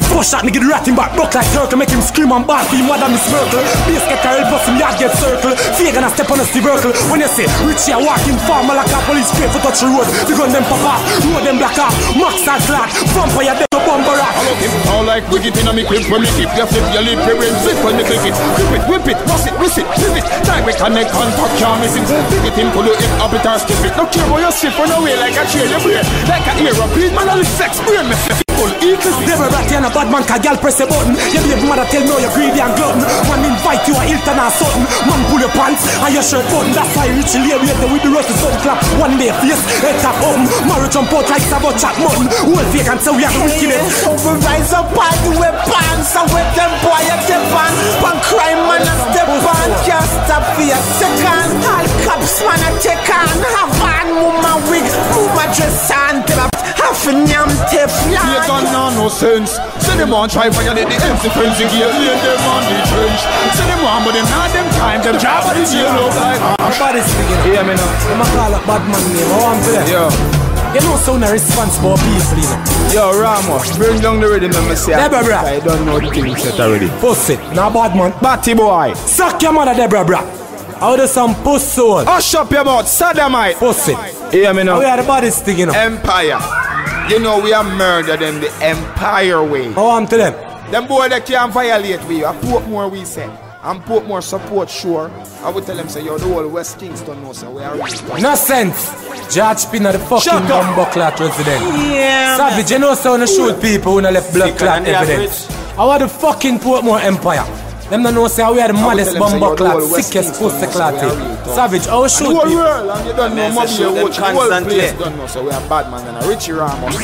Four shot nigga him back, broke like turtle, make him scream and bark him mother miss Merkel. Base get carried, bust him yard get circle. Fear gonna step on a Steve Urkel. When you say Richie a walking farmer like a police pay for touch the road. The gun them pop off, road them black off. Max and flat, vampire dead rock. I look him all like wicked in a me when me keep your flip your lip brain flip when me click it Grip it, whip it, bust it, miss it, flip it. Direct connect, contact, can't miss it. Pick it in, pull it, up it or skip it. No care what you slip on away like a train your brain Like a aeroplane, man only sex brain me full equals Never rat you and a bad man can gal press a button. Your baby mother tell me you're greedy and glutton. Man invite you a Hilton or something. Man pull your pants and your shirt button. That's why lay later with the rest of sun clap. One day face, head tap open Marriage jump out like Sabo chat mutton Whole fake and so we are the wickedest Supervise up party with pants And with them boy a dip on One crime man a step on Can't stop for a second. All cops man a take on. Have on move wig Move my dress on Tell Half a yam you don't know no sense. Say them on try for violate the MC frenzy gear Lay them on the trench. Say them on but them not them time Them job at the jail look like Everybody's thinking Hear me now uh, Them a call up bad man name I want to them Yo. You know sound a responsible people you know. Yo Ramus Bring down the rhythm and me say Deva Bratt. I don't know the thing set already Pussy, now bad man. Batty boy Suck your mother Deva Bratt How do some puss soul Hush up your mouth Sodomite Pussy Hear me How now we are the baddest thing you know Empire You know we are murder them the empire way. Oh, I'm to them. Them boy they can't violate we. I Portmore we say. And Portmore support sure. I would tell them say yo the whole West Kingston knows so we are real. No sense. George Spinner, the fucking Shut up. bumbo clot resident. Yeah, Savage, you know so no shoot people who no left blood Sicker clot evidence. I want the fucking Portmore Empire. Them no know say we are the maddest tell bumbo you're the clot, whole West sickest pussy knows so clot. we are real tough. Savage, oh, how And shoot the whole world and you don't know Man, you watch the whole place don't know so we are bad man and a Richie Ramus.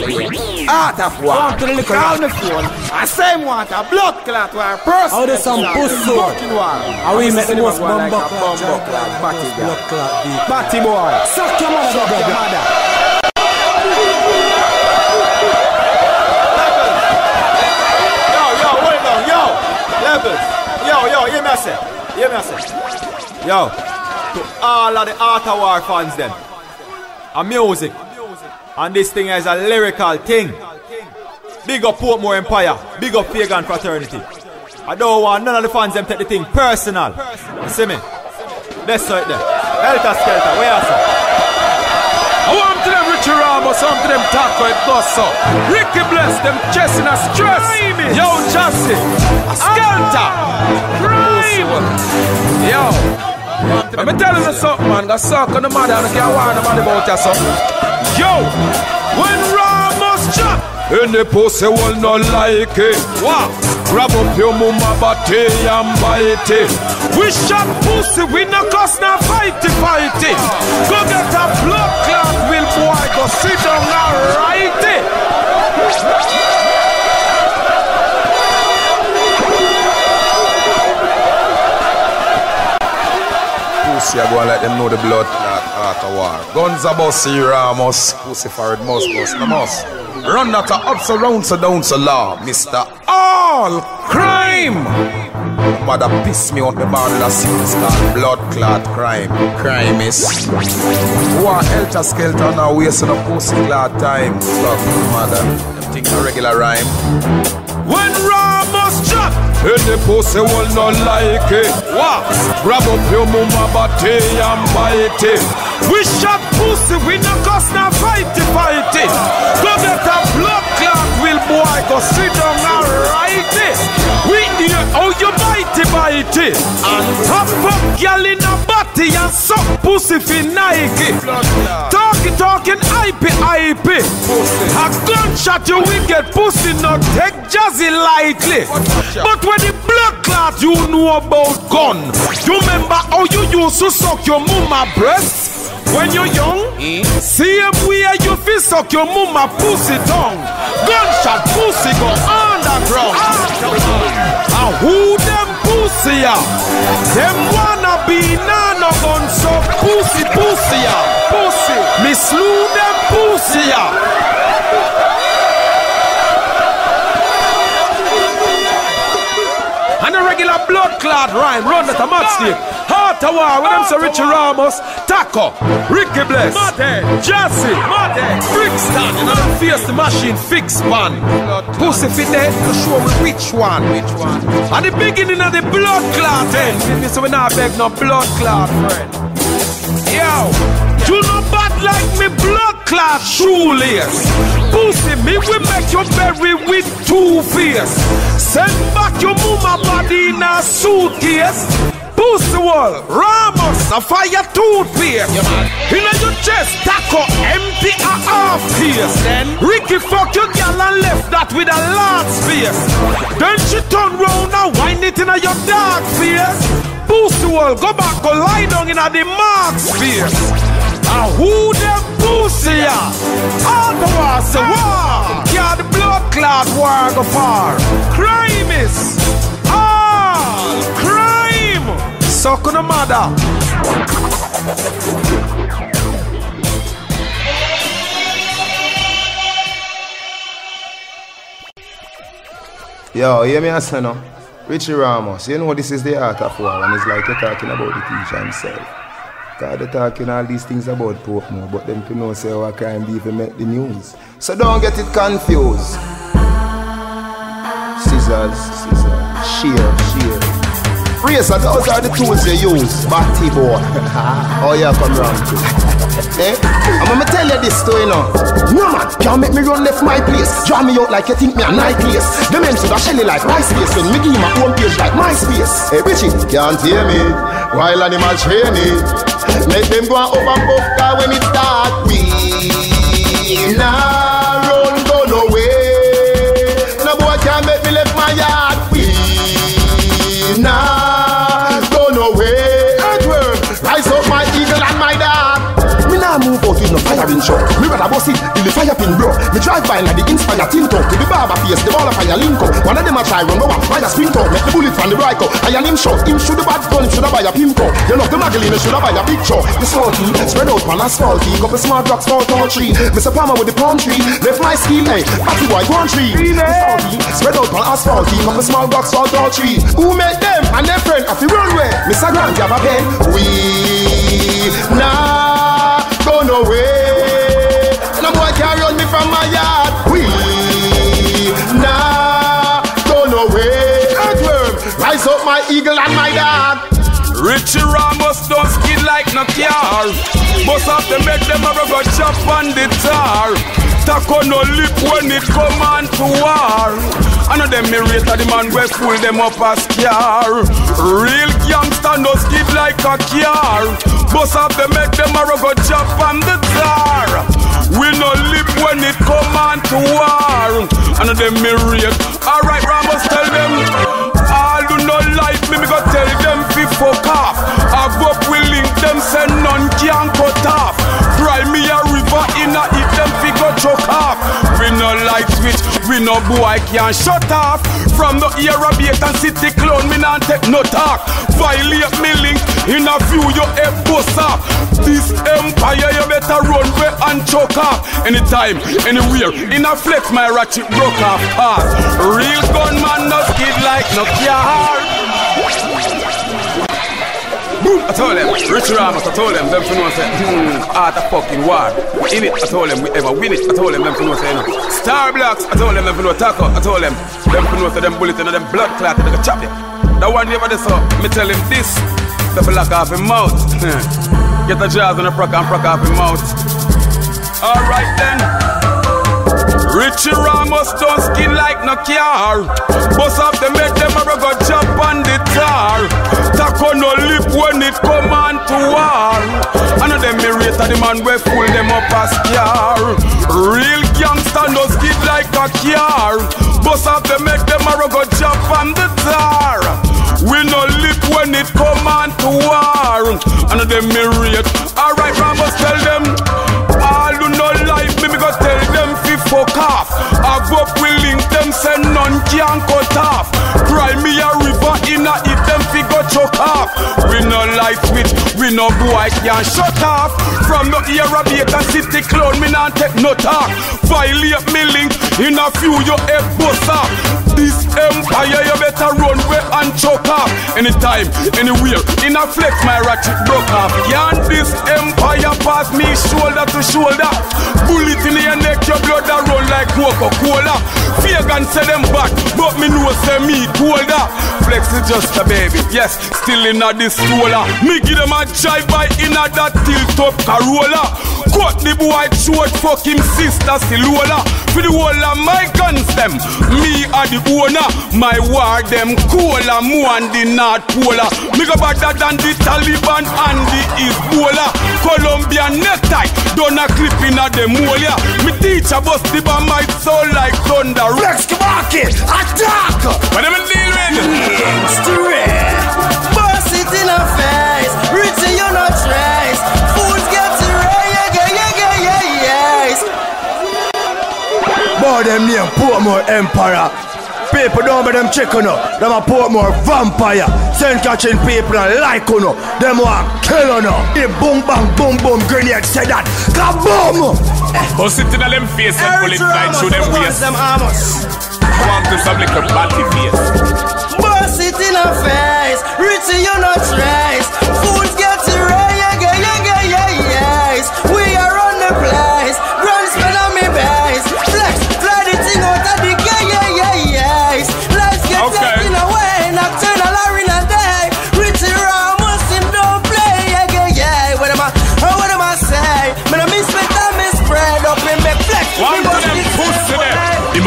Art of war. Come to the liquor. Call me phone. I same want a blood clot war. Person. How there's some pussy? Fucking war. How we make the most bumbo bumbo like a clot? bumbo clot. Batty girl. Blood clot deep. Batty boy. Suck your mother, Suck your brother. Yo, hear me a say. Hear me a say. Yo, to all of the Art of War fans them. A music. And this thing is a lyrical thing. Big up Portmore Empire. Big up Fagan Fraternity. I don't want none of the fans them take the thing personal. You see me? That's right there. Helter Skelter, where are you? I want to them Richie Ramus, I want to them Taco it goes so. Ricky bless them chest in a stress. Yo, Jassy, Skelter, ah, crime. Yo, let me tell you something, man. Got suck on the mother and can't warn nobody about you, so. Yo, when Ramus chop, any pussy will not like it. What? Grab up your mama body and bite it. We shot pussy, we no cost now fighty fighty. Go get a blood clot, will boy, go sit down and write it. Pussy, I go and let them know the blood clot after war. Guns about see Ramus. It must bust the must. Run that a up so round so down so law, Mr. All Crime. Mother piss me out the bottle of called blood clot crime. Crime is war helter skelter now wasting a pussy clot time. Fuck mother. Them think a regular rhyme. When Ramus chop, any pussy will not like it. What? Grab up your mama body and bite it. We shot pussy, we no cost now fighty fighty. Go get a blood clot, will boy, go sit down and write it. We hear how you bitey bitey. And top up girl in a body and suck pussy for Nike. Talking, talking, hype, hype. A gunshot you will get pussy, not take jazzy lightly. But when the blood clot, you know about gun. You remember how you used to suck your mama breast? When you're young, same way you feel suck your mama pussy tongue. Gunshot pussy go underground. And who them pussy ya? Them wanna be nano gun suck pussy pussy ya. Me slew them pussy. And a regular blood clot rhyme run that a match stick. Heart of war with them so Richie Ramus, Taco, Ricky Bless, Jassy, Brixton, you know them face the machine fix pan. Pussy fit there to show me which one. Which one? At the beginning of the blood clot eh? end. So we not beg no blood clot friend. Yo, you know bad like me blood clot shoelace. Pussy me we make you bury with two face. Send back your mama body in a suitcase. Pussy wall, Ramus, a fire toothpaste. In a your chest, taco empty a half case. Then Ricky fuck your gal and left that with a large space. Then she turn round and wind it in a your dark face. Pussy wall, go back, go lie down in a the mark space. And who them pussy ya? All the war say war. Yeah, the blood clot war go far. Crime is all crime. Suck on the mother. Yo, hear me a say no? Richie Ramus, you know this is the art of war and it's like you're talking about the teacher himself. Cause they're talking all these things about Portmore, but them to know say what crime will make the news. So don't get it confused. Scissors, scissors, shear, shear. Razor, those are the tools you use. Batty boy. oh yeah, come round eh? I'm gonna tell you this story now. No man, can't make me run left my place. Draw me out like you think me a night place. The men should have shelly like my space when me give my own page like my space. Hey Richie, can't hear me while animal training. Let them go and over buff car when it start. We nah out with no firing shot. Me rather bust it till the fire pin blow. Me drive by like the inspire tinto to the barber face, the ball of fire link up. One of them a try run over, fire sprint make the bullet from the right. I am him shot, him should the bad gun, should have buy a pimco. You love the Magdalene, should have buy a picture. The salty, spread out on asphalt, couple smart rocks, fall tall tree. Mr. Palmer with the palm tree, left my scheme, hey, party boy, country. Eh? The salty, spread out on asphalt, couple small rocks, fall tall tree. Who made them and their friend off the runway? Mr. Grant, you have a pen. We nah go nowhere. No boy can run me from my yard. We nah go nowhere. Earthworm, rise up my eagle and my dog. Richie Ramus don't skid like no car. Most of them make them ever go chop on the tar. Taco no lip when it come on to war. I know them me rate the man we fool them up as car. Real gangster no skip like a car. Most of them make them ever go chop on the tar. We no lip when it come on to war. I know them me rate. Alright Ramus tell them. All who no like me, me go tell them fi fuck off. I go up link them, say none can cut off. Cry me a river in a it them fi go choke off. We no like switch, we no boy can shut off. From the era bait and city clown, me not take no talk. Violate me link in a few you head bust off. This empire you better run way and choke off. Anytime, anywhere, in a flex my ratchet broke off pass. Real gunman no skid like no car. I told them, Rich Ramus, I told them, them for know say, hmm, art a fucking war. In it, I told them, we ever win it, I told them, them for know say, no. Star Blocks, I told them, them for know taco, I told them, them for know say, them bullet and them blood clot, they go chop you. That one never this up, me tell him this, the block off his mouth. Get the jazz on the proc and proc off his mouth. Alright then. Richie Ramus don't skin like no car. Bust up the make them a go jump on the tar. Taco no lip when it come on to war. Know them me rate the man we fool them up as car. Real gangster no skid like a car. Bust up the make them a go jump on the tar. We no lip when it come on to war. Know them me rate. Alright, Ramus tell them. All who no like me, me go tell them fuck off. I up we link them, say none can cut off. Cry me a river in a it them fi go choke off. We no like switch, we no boy can shut off. From the era Baker City clown, me not take no talk. Violate me link in a few you head bust off. This empire you better run way and choke off. Anytime, anywhere, in a flex my ratchet broke off. Can this empire pass me shoulder to shoulder? Bullet in your neck, your blood a run like Coca-Cola. Fagan say them bad, but me know say me colder. Flex is just a baby, yes, still in a this stroller. Me give them a drive by in a that tilt up Corolla. Cut the boy short, fuck him sister Silola. For the whole of my guns them, me are the owner. My war them cola, more and the North Polar. Me go better than the Taliban and the Hezbollah. Colombian necktie, done a clip in a demolia. Me teacher bust the bomb might sound like thunder. Rex Market, attack! What am I deal with? Straight. Boss it in a face. Richie, you not trace. Fools get to ray, yeah, yeah, yeah, yeah, yes. Boy, them name Portmore Empire. People don't be them chicken up. Them a Portmore vampire. Send catching people and like you know. Them want kill you know. The boom bang boom boom grenade say that. Kaboom! Bust it in a them face and pull it right through them waist. them armors. Want to some little batty face. It in a face. Richie, you not trace.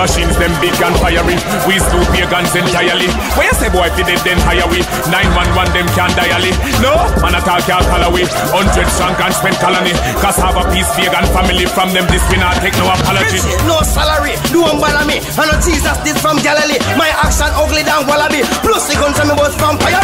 Machines them big and fiery. We slew pagans entirely. Where you say boy fi dead then hire we? 911 them can't dial it. No, man at all can't call away. Hundred strong and spend colony. Cause have a peace pagan family from them this we not take no apology. No salary, do one bother me. I know Jesus this from Galilee. My action ugly than wallaby. Plus the guns and me was vampire.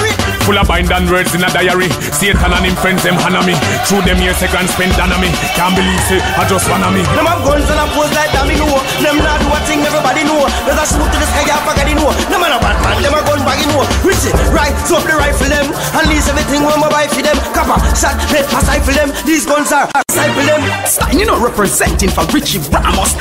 Full of bind and words in a diary. Satan and him friends them hand me. Through them years second spent on me. Can't believe it, I just wanna me. Them have guns and a pose like that me know. Them not do a thing everybody know. There's a shoot to the sky, I forget it know. Them a bad man, them a gun baggy know. Richie, right, so up the rifle them. And lease everything when my buy for them. Copper, shot, let pass for them. These guns are cycle them. You know, representing for Richie Ramus.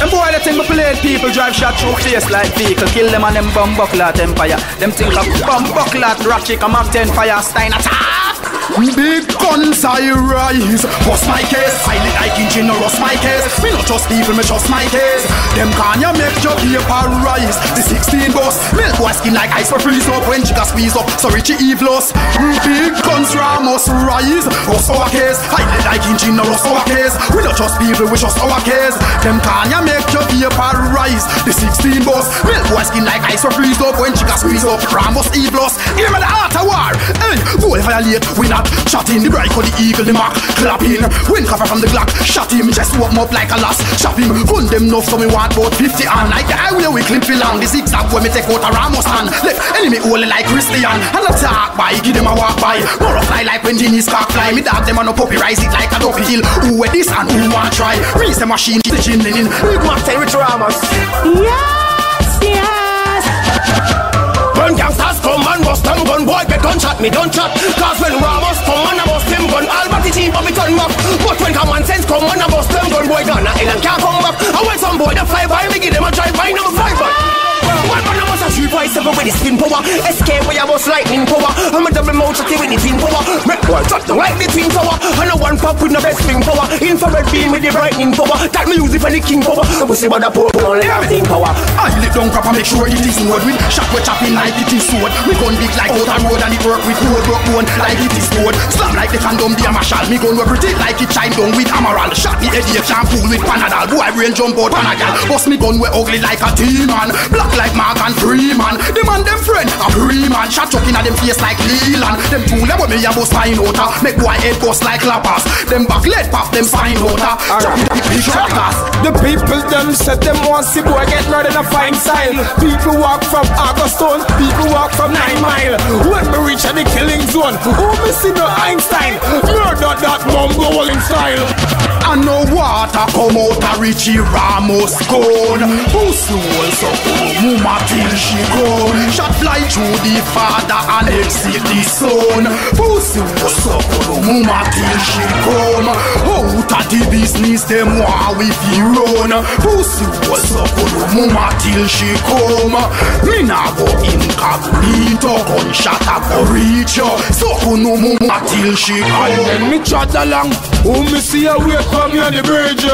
Them boy that think play people drive shot through face like vehicle. Kill them and them bomb buckler empire. Them think of bomb buckler ratchet come up ten fire Stein attack Big guns I rise. Bust my case. Highly like engine no rust my case. Me not trust people me trust my case. Them can ya make your paper rise. The 16 boss Milk boy skin like ice for freeze up When chica squeeze up. So Richie Evelos Big guns Ramus rise. Rust our case. Highly like engine no rust our case. We not trust people we trust our case. Them can ya make your paper rise. The 16 boss Milk boy skin like ice for freeze up When chica squeeze up. Ramus Evelos Give me the art of war. Hey, go violate? We not chatting The bright for the eagle the mark Clapping Wind cover from the Glock Shot him Just warm up like a lass Chop him Gun them enough So me want about 50 on. Like the highway we clip it long The zigzag when me take out a Ramus hand. Left enemy only like Christian. And attack by Give them a walk by. More of fly like when Genies cock fly. Me dog them on a puppy Rise it like a dopey hill. Who wear this and who want try? Raise the machine The chin linen Big Mac Terry Ramus Yes, yes. And bust them gun, boy get gunshot, me don't chat. Cause when Ramus come and I bust them gun, all but the team but me turn back. But when common sense come and I bust them gun, boy gone, island can't come back. And when some boy they fly by, me give them a drive by, number five back. One man I must a shoot by seven with the spin power. Escape where I bust lightning power. I'm a double mouth shot with the twin power. Make boy drop the the twin tower. And a one pop with the best spin power. Infrared beam with the brightening power. That me use it for the king power. So we see what the poor only everything power. I lick down and make sure it is wood With shot we chopping like it is sword We gun big like outer road and it work with road broke bone like it is sword Slam like the condom a marshal Me gun we pretty like it chime down with amaral Shot me head here can't fool with panadol Boy brain jump out panagal Bust me gun we ugly like a T-man Black like Morgan Freeman Them and them friend a free man Shot chuck inna them face like Leland Them two level me a bust spine outer Make boy head bust like clappers Them back lead pop them spine outer Chop it up big shotguns The people them said them want see boy get murdered in a fine style. People walk from Augustone, people walk from Nine Mile. When we reach at the killing zone, who me see no Einstein? Murder that mumbo in style. And no water come out a Richie Ramus gun Who soul so mama till she gone Shot fly through the father and exit the son. Who soul so mama till she come Out of the business them want we fi run. Who soul so mama till she come. Me nah go incognito Gunshot a go reach you So no mama till she And come? then me trot along, who me see a wait for me on the bridge.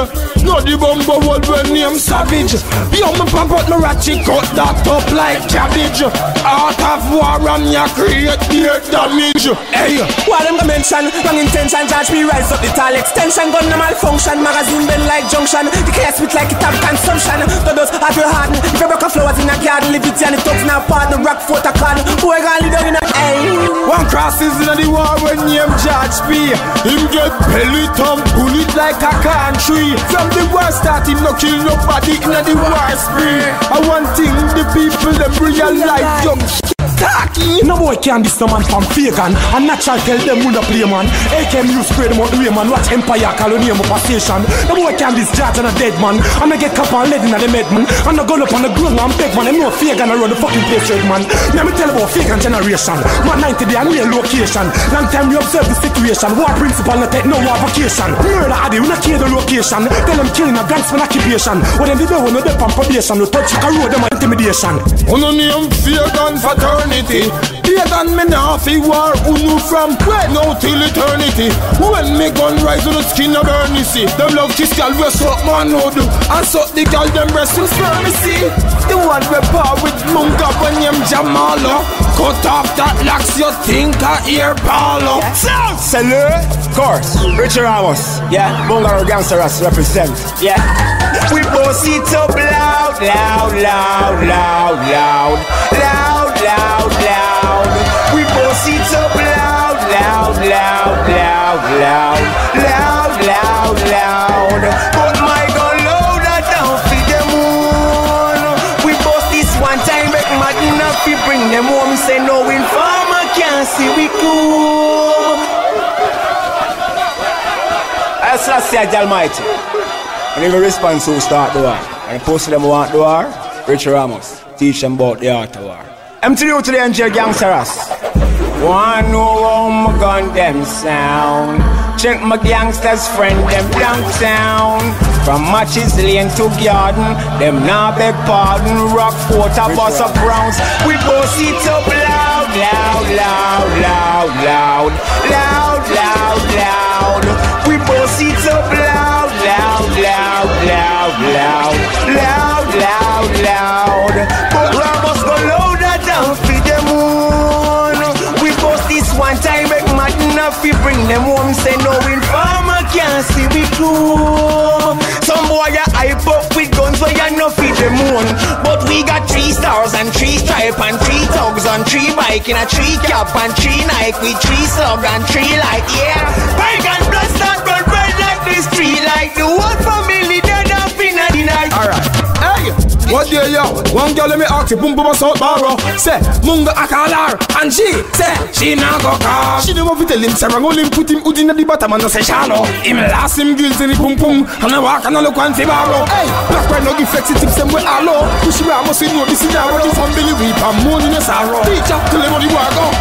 No the bumbo world when name savage. Yo me pop out me ratchet cut that up like cabbage. Art of war and ya create great damage. Hey, While them go mention Wrong intention Charge me rise up the tall extension Gun no malfunction Magazine bend like junction The chaos spit like it have consumption To those have your harden If you broke a flowers in a garden Leave it and it talks now partner Rock foot a con Boy gonna leave in a Hey one crosses in the war when name George P. Him get belly thumb bullet like a country. From the war start him no kill nobody in the war spree. I one thing the people them realize young Cocky. No boy can this no man from Fagan. And natural tell them who no play man. AKMU spray them out the way man. Watch Empire call on name up a station. No boy can this judge and a dead man. And I get cap and lead in the med man. And I go up on the ground and beg man. Them know Fagan I run the fucking place straight man. Let me tell about Fagan generation. Man 90 day and real location. Long time you observe the situation. War principle no take no war vacation. Murder addy we not care the location. Tell them killing a gangs for occupation. When them the door when they on probation We touch a road them a intimidation Uno name Fagan fraternity Pagan me now fi war Unu from where? Now till eternity. When me gun rise on the skin of Bernice Them love kiss gal we suck manhood Do. And suck the gal them breast in spermacy The one we par with Munga when him Jamala uh. Cut off that locks you think a ear ball uh. Salut! Of course, Richard Ramus. Yeah, Bungalow Gangster us represent. Yeah. We both it up loud, loud, loud, loud, loud, loud, loud, loud. We both it up loud, loud, loud, loud, loud, loud, loud, loud. But my gun louder down for the moon. We bust this one time, make mad enough to bring them home. Say no informer can't see we cool. That's last year, Almighty. And if you respond to start the war, and post them want the war, Richard Ramus, teach them about the art of war. MTU to the NJ gangsters. One know how my gun them sound. Check my gangsters friend them downtown. From Matches Lane to Garden, them now beg pardon. Rock a bus of rounds. We both it up loud, loud, loud, loud, loud, loud, loud, loud. We both it up loud, loud, loud, loud, loud, loud, loud, loud. We bring them home. Say no informer can't see we cool. Some boy ya hype up with guns where you no feed them moon. But we got three stars and three stripe and three thugs on three bike in a three cap and three Nike with three slug and three light. Yeah, pagan blood start run red like this tree like the whole family dead up in the night. Alright. Hey, what day yo? One girl let me ask you, boom boom assault barrow. Say, munga akalar, and she say she not go car. She don't want to tell him, say, go him put him hood in the bottom and no say shallow. Him last him gills in the pum pum, and I walk and I look one fi barrow. Hey, black boy no give flexi tips them we allow. Push me, I must know this is now. This one Billy Weep and moon in your sorrow. Teacher, tell them what you want go.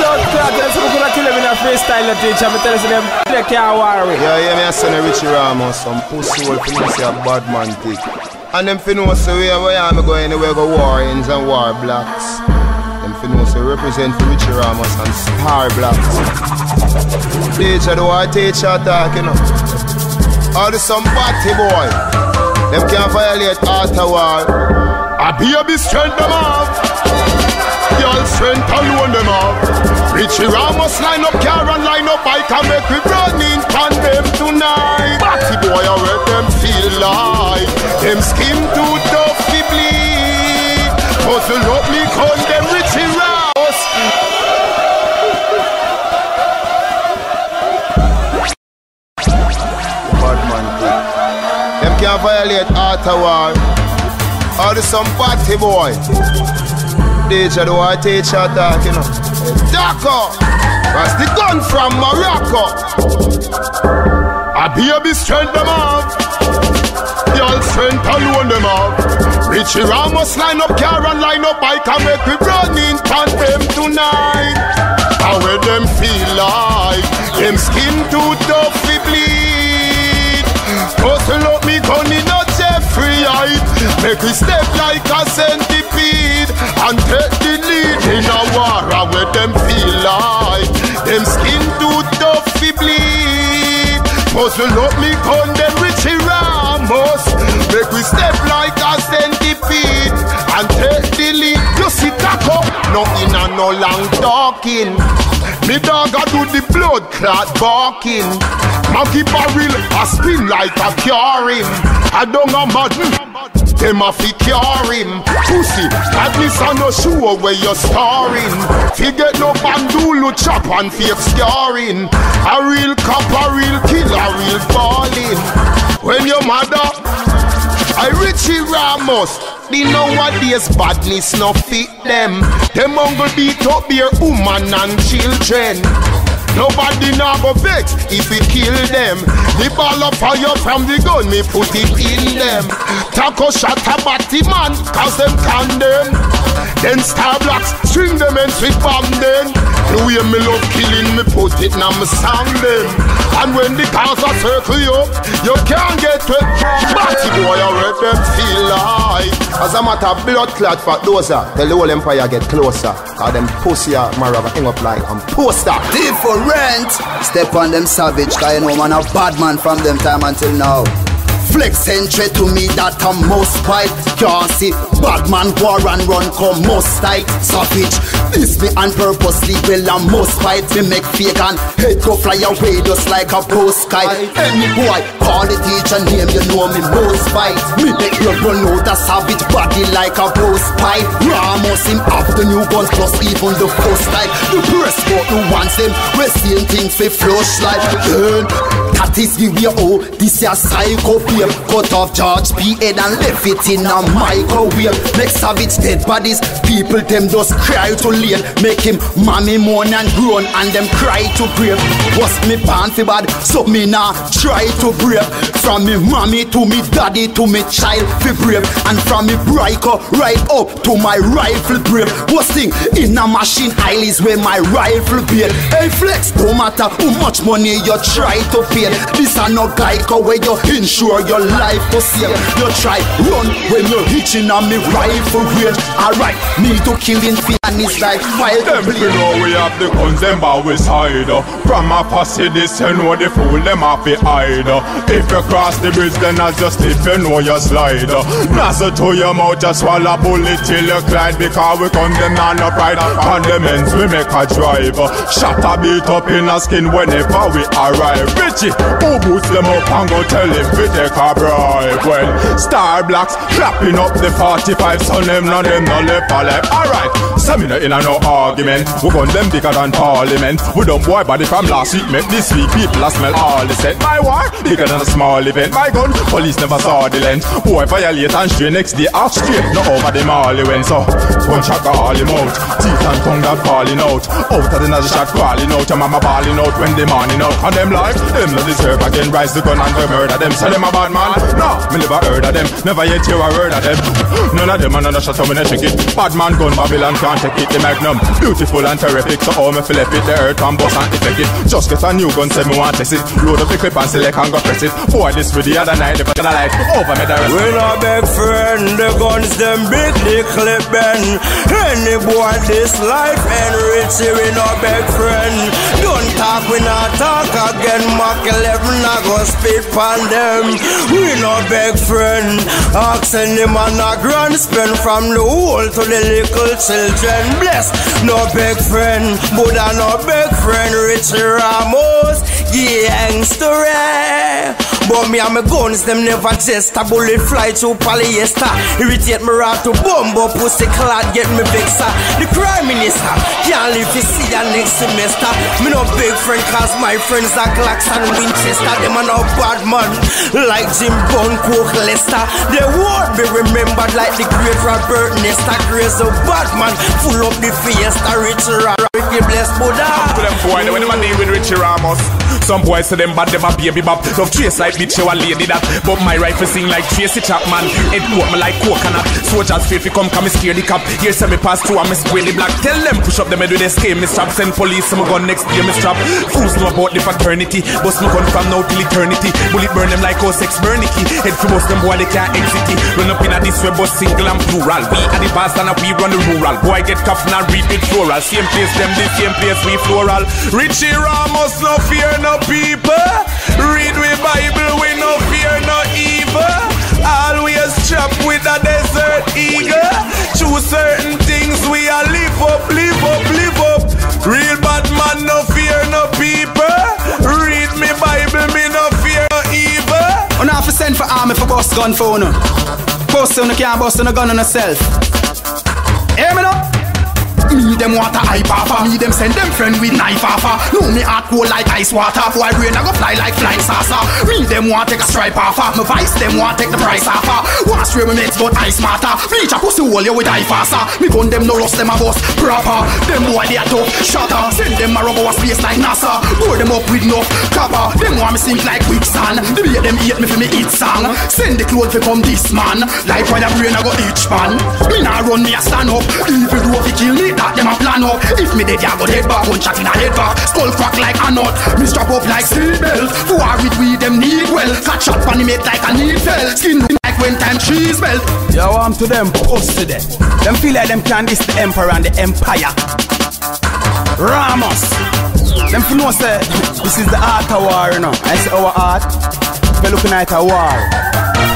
Blood clot, tell us we could kill him in a freestyle, the teacher. Me tell us them they can't worry. Yeah, yeah, me a son of Richie Ramus, some pussy hole for me say a bad man thing. And them fi know so where I am go anywhere go war ends and war blocks. Them fi know so represent for Richie Ramus and Star Blocks. Teacher the war teacher talk, you know. All the some batty boy. Them can't violate of war. A baby strength them off. Girl strength alone them off. Richie Ramus line up car and line up bike and make we run in on them tonight. Batty boy, I let them feel like them skin too tough to bleed. Hustle up me them Richie Ramus. Can't violate of. All the some batty boy. Teacher the war teacher talk, you know. Daco. That's the gun from Morocco. i A baby strength them off. Girl strength alone them off. Richie Ramus line up car and line up bike and make we run in them tonight. How where them feel like them skin too tough to bleed. Hustle up me gun in a Jeffrey height. Make we step like a centipede and take the in a war uh, where them feel like them skin too tough to bleed. Hustle up me gun them Richie Ramus. Make we step like a centipede and take nothing and no long talking. Me dog a do the blood clot barking. Monkey barrel a spin like a curing. I don't know madden. Them a fi cure him Pussy, badness a no sure where you're starring Fi get no bandulu chop and fake scarring A real cop, a real killer, real falling When your mother I Richie Ramus The nowadays badness no fit them Them ungle beat up their woman and children Nobody now go vex if we kill them. The ball of fire from the gun, me put it in them. Taco shot a batty man, cause them condemn. Then star blocks, string them and sweet bomb them. The way me love killing, me put it now me song them. And when the cars are circle you, you can't get wet. Batty boy, I let them feel like. As a matter of blood clot for those uh, the whole empire get closer. Cause them pussy uh, marava hang up like I'm poster. Different. Step on them savage, cause you know man a bad man from them time until now. Flex entry to me that a most fight. Can't see bad man war and run come most tight. Savage, this me on purposely well I most fight. Me make fake and head go fly away just like a post kite. Any boy call the teacher name, you know me most fight. Me make you run out a savage body like a post pipe. Ramus him after new guns plus even the post type. The press go who wants them, we seeing things we flush like burn. That is the way oh, this a psycho beer. Cut off George P head and left it in a microwave. Make savage dead bodies, people them just cry to lane. Make him mommy moan and groan and them cry to grave. Was me pan fi bad, so me nah try to brave. From me mommy to me daddy to me child fi brave. And from me briker right up to my rifle brave. Was thing in a machine is where my rifle be. Hey flex, no matter how much money you try to pay. This a no Geico where you insure your life to save. You try run when you're hitching on me rifle range. Alright, me to killing fear and it's like fire Them we know we have the guns, them always hide uh. From a posse, this you know the fool, them have to hide uh. If you cross the bridge, then I just if you know you slide uh. Nozzle to your mouth, just swallow bullet till you glide Because we come them on no pride On the ends we make a drive. Shot a beat up in a skin whenever we arrive Richie, who boots them up and go tell him we take a bribe. Well, Star Blacks clapping up the 45 So them no them no left for left. Alright, no in a no argument. We gun them bigger than parliament. We done boy body from last week Make this week people a smell all the set My war, bigger than a small event. My gun, police never saw the length Boy violate and straight next day off straight No over the mall he went. So Gunshot all him out. Teeth and tongue that falling out. Out of the nozzle shot falling out. Your mama balling out when the morning out. And them like, them no deserve again Rise the gun and go murder them. So them a bad man. No, me never heard of them. Never yet hear a word of them. None of them another shot so me no check it. Bad man gun Babylon can't take it. The magnum, beautiful and terrific So all me feel it The earth and bust and effect it. Just get a new gun say me want test it. Load up the clip and select and go press it. Boy this for the other night I gonna like. Over me the rest We no beg friend, the guns them big, the clip bend. Any boy this life and rich, we no beg friend. Don't talk, we not talk again. Mark 11, I go spit pan them. We no beg friend. Ask any man a grand spend from the old to the little children. Bless, no beg friend. Buddha no beg friend. Rich Ramus, gangster. But me and my guns, them never jest. A bullet fly through polyester. Irritate me right to bumbo pussy clad, get me vexer. The crime minister can't live to see ya next semester. Me no big friend, cause my friends are Glocks and Winchester. Them are no bad man, like Jim Bone, Coke Lester. They won't be remembered like the great Robert Nesta. Crazy bad man, full up the fiesta. Rich Ricky bless Buddha. to them boy, when them a with Richie Ramus. Some boys say them bad, them a baby bop. Love trace like bitch, you a lady that. But my rifle sing like Tracy Chapman. Head put me like coconut. Soldiers faith come come me scare the cop. Here say me pass through me square the black. Tell them push up them head with the scheme. Me strap send police, me gun next day me strap. Fools know about the fraternity. Bust me gun from now till eternity. Bullet burn them like oh sex burnicky. Head for most them boy they can't exit it. Run up in a this way bus single and plural. We are the boss and we run the rural. Boy get cuffed and read with floral. Same place them the same place we floral. Richie Ramus no fear no people. Read we Bible we no fear no evil. Always chop with a desert eagle. Choose certain things we a live up, live up, live up. Real bad man no fear no people. Read me Bible me no fear no evil. On have to send for army for boss gun for no. Post on can't bust on a gun on herself. Me them a hype offer Me them send them friend with knife offer No me heart cold like ice water. Boy brain I go fly like flying saucer. Me them want take a stripe offer My vice them want take the price offer Want stray me mates but ice matter. Bleach a pussy hole you with eye faster. Me gun them no lost them a boss proper. Them boy they a tough. Shutter Send them a rubber space like NASA. Pour them up with enough copper. Them want me sink like quicksand. The way them hate me for me eat song Send the clothes fi come this man. Like why the brain I go each man. Me nah run me a stand up. Evil do fi kill me that them a plan up If me dead ya go dead back One shot in a head back Skull crack like a nut. Me strap up like steel belt war with we? Them need well. Fat shot pan mate like a need fell Skin like when time cheese melt. Yo I'm to them pussy them. Them feel like them can diss the emperor and the empire. Ramus. Them for know say This is the art of war you know. I say our art. We're looking at a war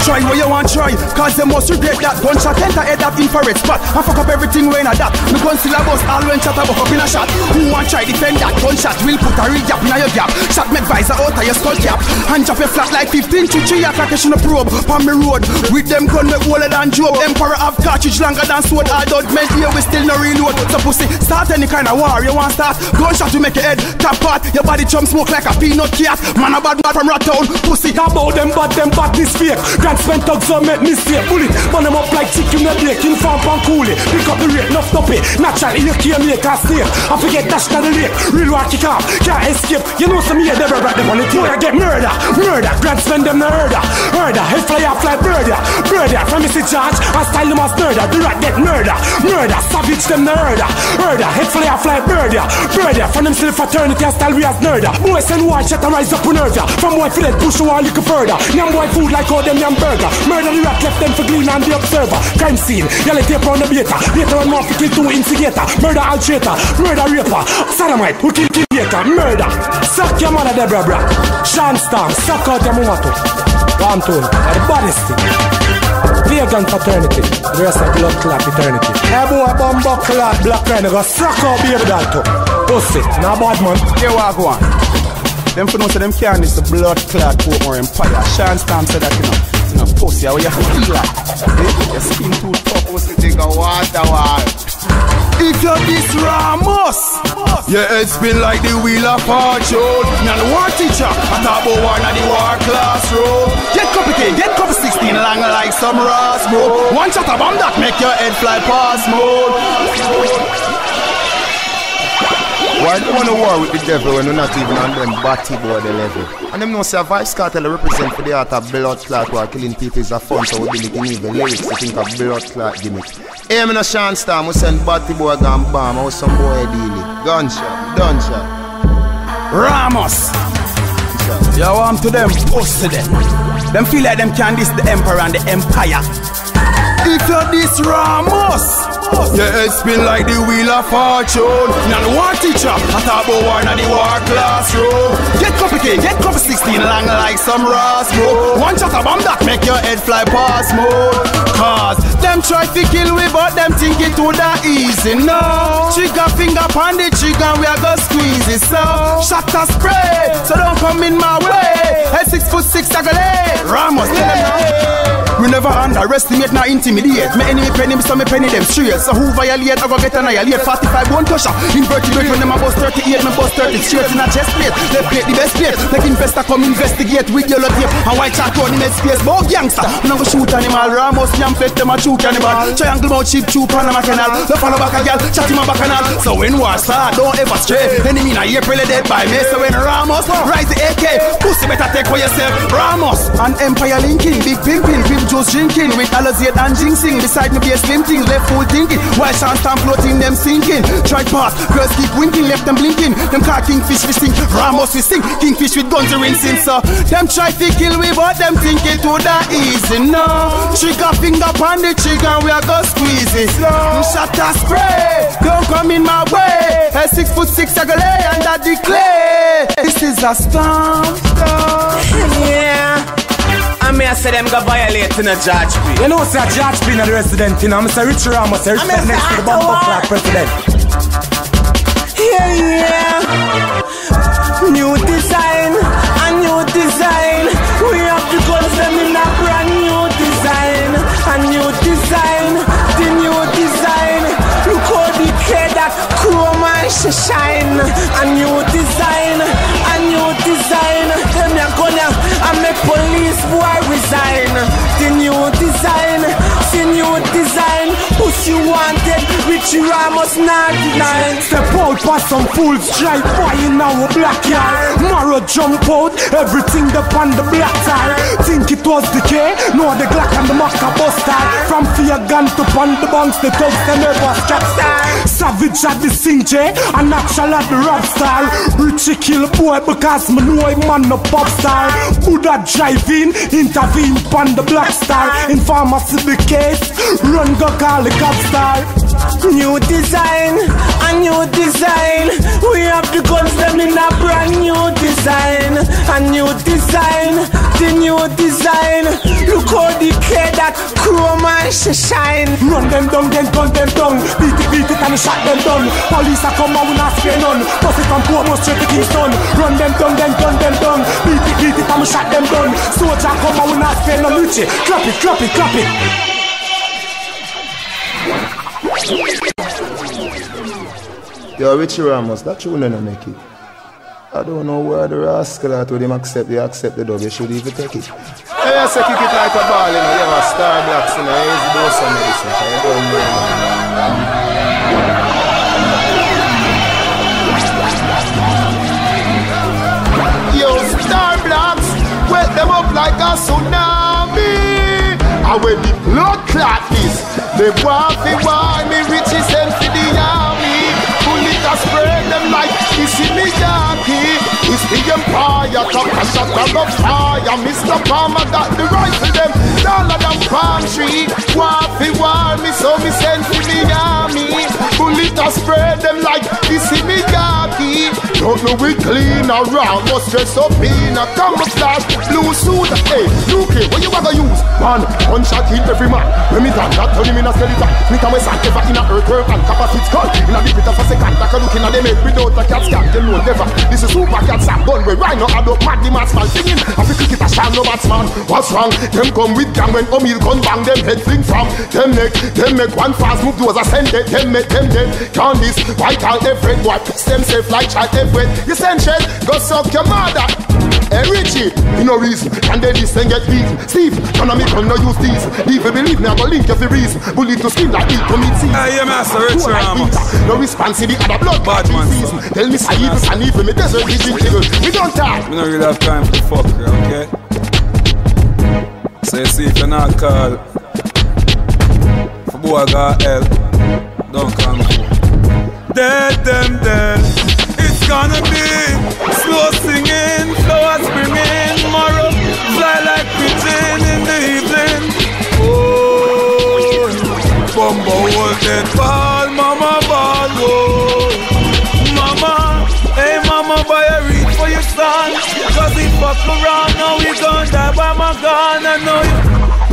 Try what you want try, cause they must regret that gunshot enter head that infrared spot. I fuck up everything when I that. Me gun still a bust all when shot a buck up in a shot. Who want try defend that gunshot? Will put a real gap in your gap. Shot me visor out of your skull cap. And drop your flat like 15 to 3 o'clock. You shouldn't probe on me road. With them gun make older than Job. Emperor have cartridge longer than sword. I don't make here we still no reload. So pussy, start any kind of war. You want start? Gunshot to make your head tap part. Your body chum smoke like a peanut cat. Man a bad man from Rattown. Pussy. About them bad, them bad this fake. Spend thugs on make mistake. Bullet, man them up like chicken in the bake. Inform pan coolie. Pick up the rate, enough stop it. Naturally, you can't make a snake. I forget dash to the lake. Real war kick off. Can't escape. You know some here never brought them on the team. I get murder, murder. Grand spend them the murder. Murder. Head fly off like murder. Murder. From Mr. Charge, I style them as murder. The rat get murder. Murder. Savage them the murder. Murder. Head fly off like murder. Murder. From them still fraternity, I style we as murder. Boys and white shut and rise up on earth. From white fillet, push you all little further. Nyam boy food like all them yam burger. Murder the rat left them for glean and the observer. Crime scene, yellow tape on the beta. Later on more for kill two instigator. Murder all traitor. Murder raper. Sodomite who kill kill later. Murder. Suck your mother Deborah bra. Shawn Storm, suck out your mama too. One tune, the baddest thing. Fagan fraternity, the rest of blood clot eternity. Hey boy, bumbo clot, black man, go suck out baby doll too. Pussy, now bad man. Here we go. Them for know say them can't this the blood clot Portmore Empire. Shawn Storm said that you know, pussy, how you feel like? Eh, Your skin too tough, pussy, take a water wall. If you're this Ramus, your head spin like the wheel of fortune. Now the war teacher, I talk about war now the war classroom. Get copy K, get copy 16 long like some Ross. One shot of bomb that make your head fly past mode. Why do you want to war with the devil when you're not even on them batty boy the level? And them know say a Vybz Kartel represent for the art of blood clot while killing people is a fun so we believe in evil lyrics to think of blood clot gimmick. Hey, me no Shawn Storm, we send batty boy gun bomb, how some boy deal it. Gunshot, gunshot. Ramus! Yo, I'm to them, pussy them. Them feel like them can diss the emperor and the empire. If you're this Ramus, head spin like the wheel of fortune. Now the war teacher, I talk about war now the war classroom. Get K, get copy 16 long like some bro. One shot of bomb that make your head fly past mode. Cause them try to kill we, but them think it would that easy. No, trigger finger on the trigger, we are gonna squeeze it. So, shot a spray, so don't come in my way. Hey, six foot six, I go lay. Ramus, now. We never underestimate, not intimidate. Me enemy penny, me so me penny them straight. So who violate, I go get annihilate. 45 one toucher. Invertebrate when them a bust 38, me bust 30 straight in a chest plate. Left plate, the best plate. Make investor come investigate with yellow tape. And white chat on the space. Both gangster. We not go shoot animal. Ramus, yam fed them a shoot animal. Triangle mouth, cheap, chew, Panama canal. The follow back a gal, chat him a bacchanal. So when war start, don't ever stray. Enemy na April dead by me. So when Ramus, rise the AK. Pussy better take for yourself. Ramus, and Empire linking. Big pimping, pimp juice drinking. With Alizate and jinxing. Beside me be a slim thing, left full thinking. Why Sean Stamp floating, them sinking. Try pass, girls keep winking, left them blinking. Them car kingfish we sing, Ramus we sing. Kingfish with guns to rinsing, so them try to kill we, but them think it would that easy. No, trigger finger on the trigger, we are gonna squeeze it. Shot a spray, don't come in my way. A six foot six, I go lay under the clay. This is a storm. Yeah. I mean, I say them go violate in a judge plea. You know, say George Pin the resident, you know, Mr. Richie Ramus, I'm resident next to the bumper clock president. Yeah, yeah. New design, a new design. We have the guns them in a brand new design. A new design, the new design. Look how the clear that chrome and shine. A new wanted, Richie Ramus not. Step out past some fools, by in our black yard. Marrow jump out, everything up on the black tire. Think it was the K, no the Glock and the Maca buster. From fear gun to pon the bunks, the thugs them ever star. Savage at the sing J, eh, and natural at the rap star. Richie kill boy because me know him man no pop star. Buddha drive in, intervene pon the black star. In pharmacy the case, run go call the cop star. New design, a new design. We have the guns them in a brand new design. A new design, the new design. Look how the kid that chrome and shine. Run them down, then gun them down. Beat it, beat it, and shot them down. Police are come and we not spare none. Bust it from Portmore straight to Kingston. Run them down, then gun them down. Beat it, beat it, and we shot them down. Soldier come and we not spare none. Richie, clap it, clap it, clap it. Yo, Richie Ramus, that you tune ain't make it. I don't know where the rascal at with him accept they accept the dub, you should even take it. Hey, I say kick it like a ball, you know, you have a star blocks, you know, easy dose of medicine, you don't know, man. Yo, star blocks, wet them up like a tsunami. And when the blood clot is, they want to want me riches send for the army. A spread them like in the Yankee. It's the empire, top a shot of fire. Mr. Palmer got the right to them. Of them palm tree. To want me, so me send for army. Bullet a spread them like in the Yankee. Don't know we clean wrong, must dress up in a camouflage blue suit. Hey, UK, what you gonna use? Man, one shot kill every man. When me done that, turn him in a skeleton. Me can West ever in a earth curve and cap a fit skull. In a deep for second, like a looking at them head without a cat scan. Them know never. This is super cat sam gun where rhino add up mad the man singing. I feel cricket a sham no batsman. What's wrong? Them come with gang when O'Meal gun bang them head fling from them neck. Them make one fast move those ascend it. Them make them dead. Can't this white out every boy piss themself like child every. You send shit, go suck your mother. Hey Richie, you no reason, and then this thing get beat. Steve, of me can no use these. Even believe me, I go link for reason. Bullet to skin like it to meet see. Hey, yeah, Master Richie Ramus. No response to the other blood bad man. Season. Tell me, say even and even me desert vision jiggle. We don't talk. We don't really have time for fuckery, okay? So you see if you're not called for boy got help, don't come Dead them dead. It's gonna be slow flowers springing, tomorrow fly like pigeon in the evening. Oh, Bumbo was dead ball, mama ball, oh. Son. Cause he fuck around, now he gon' die by my gun. I know you,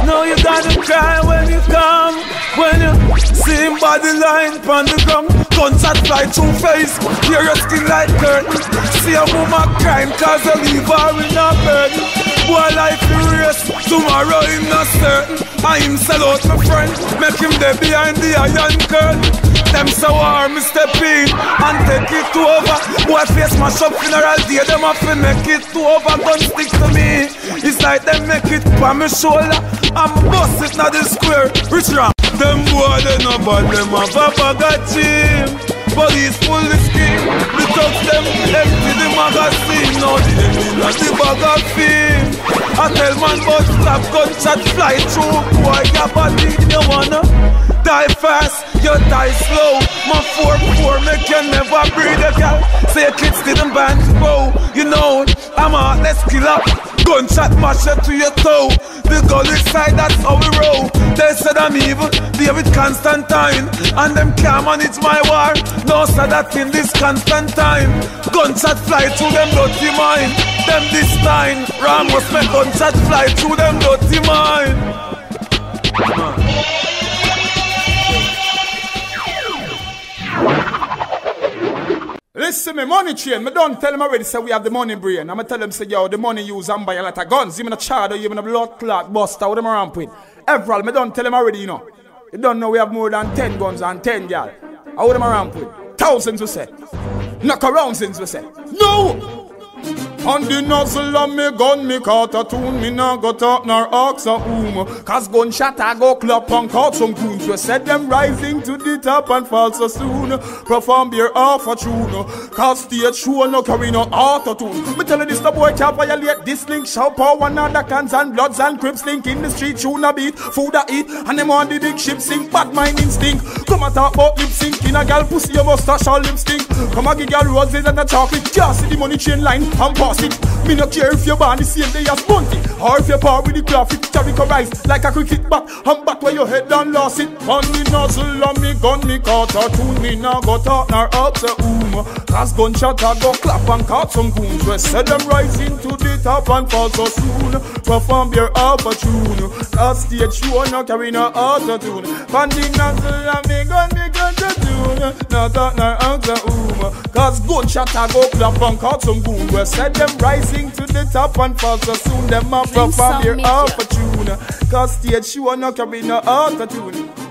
know you gotta cry when you come. When you see him body line on the ground, gunshot fly through face, hear your skin like curtain. See a woman crying cause they leave her in a burden. Boy life furious, tomorrow him not certain. I him sell out my friend, make him there behind the iron curtain. Them so hard, step in and take it to over. Boy face my shop funeral day, them have to make it to over. Gun stick to me, it's like them make it on my shoulder. I'm bust it now the square, rich ram. Them boy they no bad, them have a bag of gym. Police pull the skin, the thugs them empty the magazine. Now the enemy not the bag of film. I tell man but stop gunshot fly through. Boy your body you wanna die fast, you die slow. My four four make you never breathe a gal. Say kids didn't band bow. You know I'm a let's kill up. Gunshot mash it to your toe. The gully side, that's how we roll. They said I'm evil, David Constantine. And them can't manage my war. No, said that in this Constantine. Gunshot fly through them dirty mind. Them this time, Ramus make gunshot fly through them dirty mind. Listen me, money chain. Me don't tell them already say we have the money brain. I'ma tell them say yo, the money use and buy a lot of guns. Even a child or even a blood clot buster. What them around with? Everall, me don't tell them already, you know. You don't know we have more than 10 guns and 10 gal. Ah, How them around with? Thousands we say. Knock around since we say. No! On the nozzle of me gun, me caught a tune Me nah go talk nor ask a whom. Cause gunshot I go clap and caught some tunes We said them rising to the top and fall so soon. Perform beer off a tune. Cause stage show no carry no auto tune Me tell this the boy can't violate this link. Shout power another cans and bloods and crips link In the street tune a beat, food a eat And them on the big ship sink, bad mind instinct. Come a talk about lip sync. In a gal pussy you must touch all lip stink. Come a give gal roses and a chocolate. Can't see the money chain line and pass it. Me no care if you're born the same day as Bunty Or if you're par with the it carry rise Like a cricket bat, and bat where your head done lost it. On the nozzle of me gun, me a tune. Me nah go talk nor up the oom Cause gunshot a go clap and caught some goons. We said them rising to the top and fall so soon. Perform your alpha tune Cause stage show no carry no auto tune On the nozzle of me gun, me the tune. No talk nor up the oom Cause gunshot a go clap and caught some goons. We said them rising to the top and fall so soon Them a perform your alpha tune. Cause stage show no carry no auto tune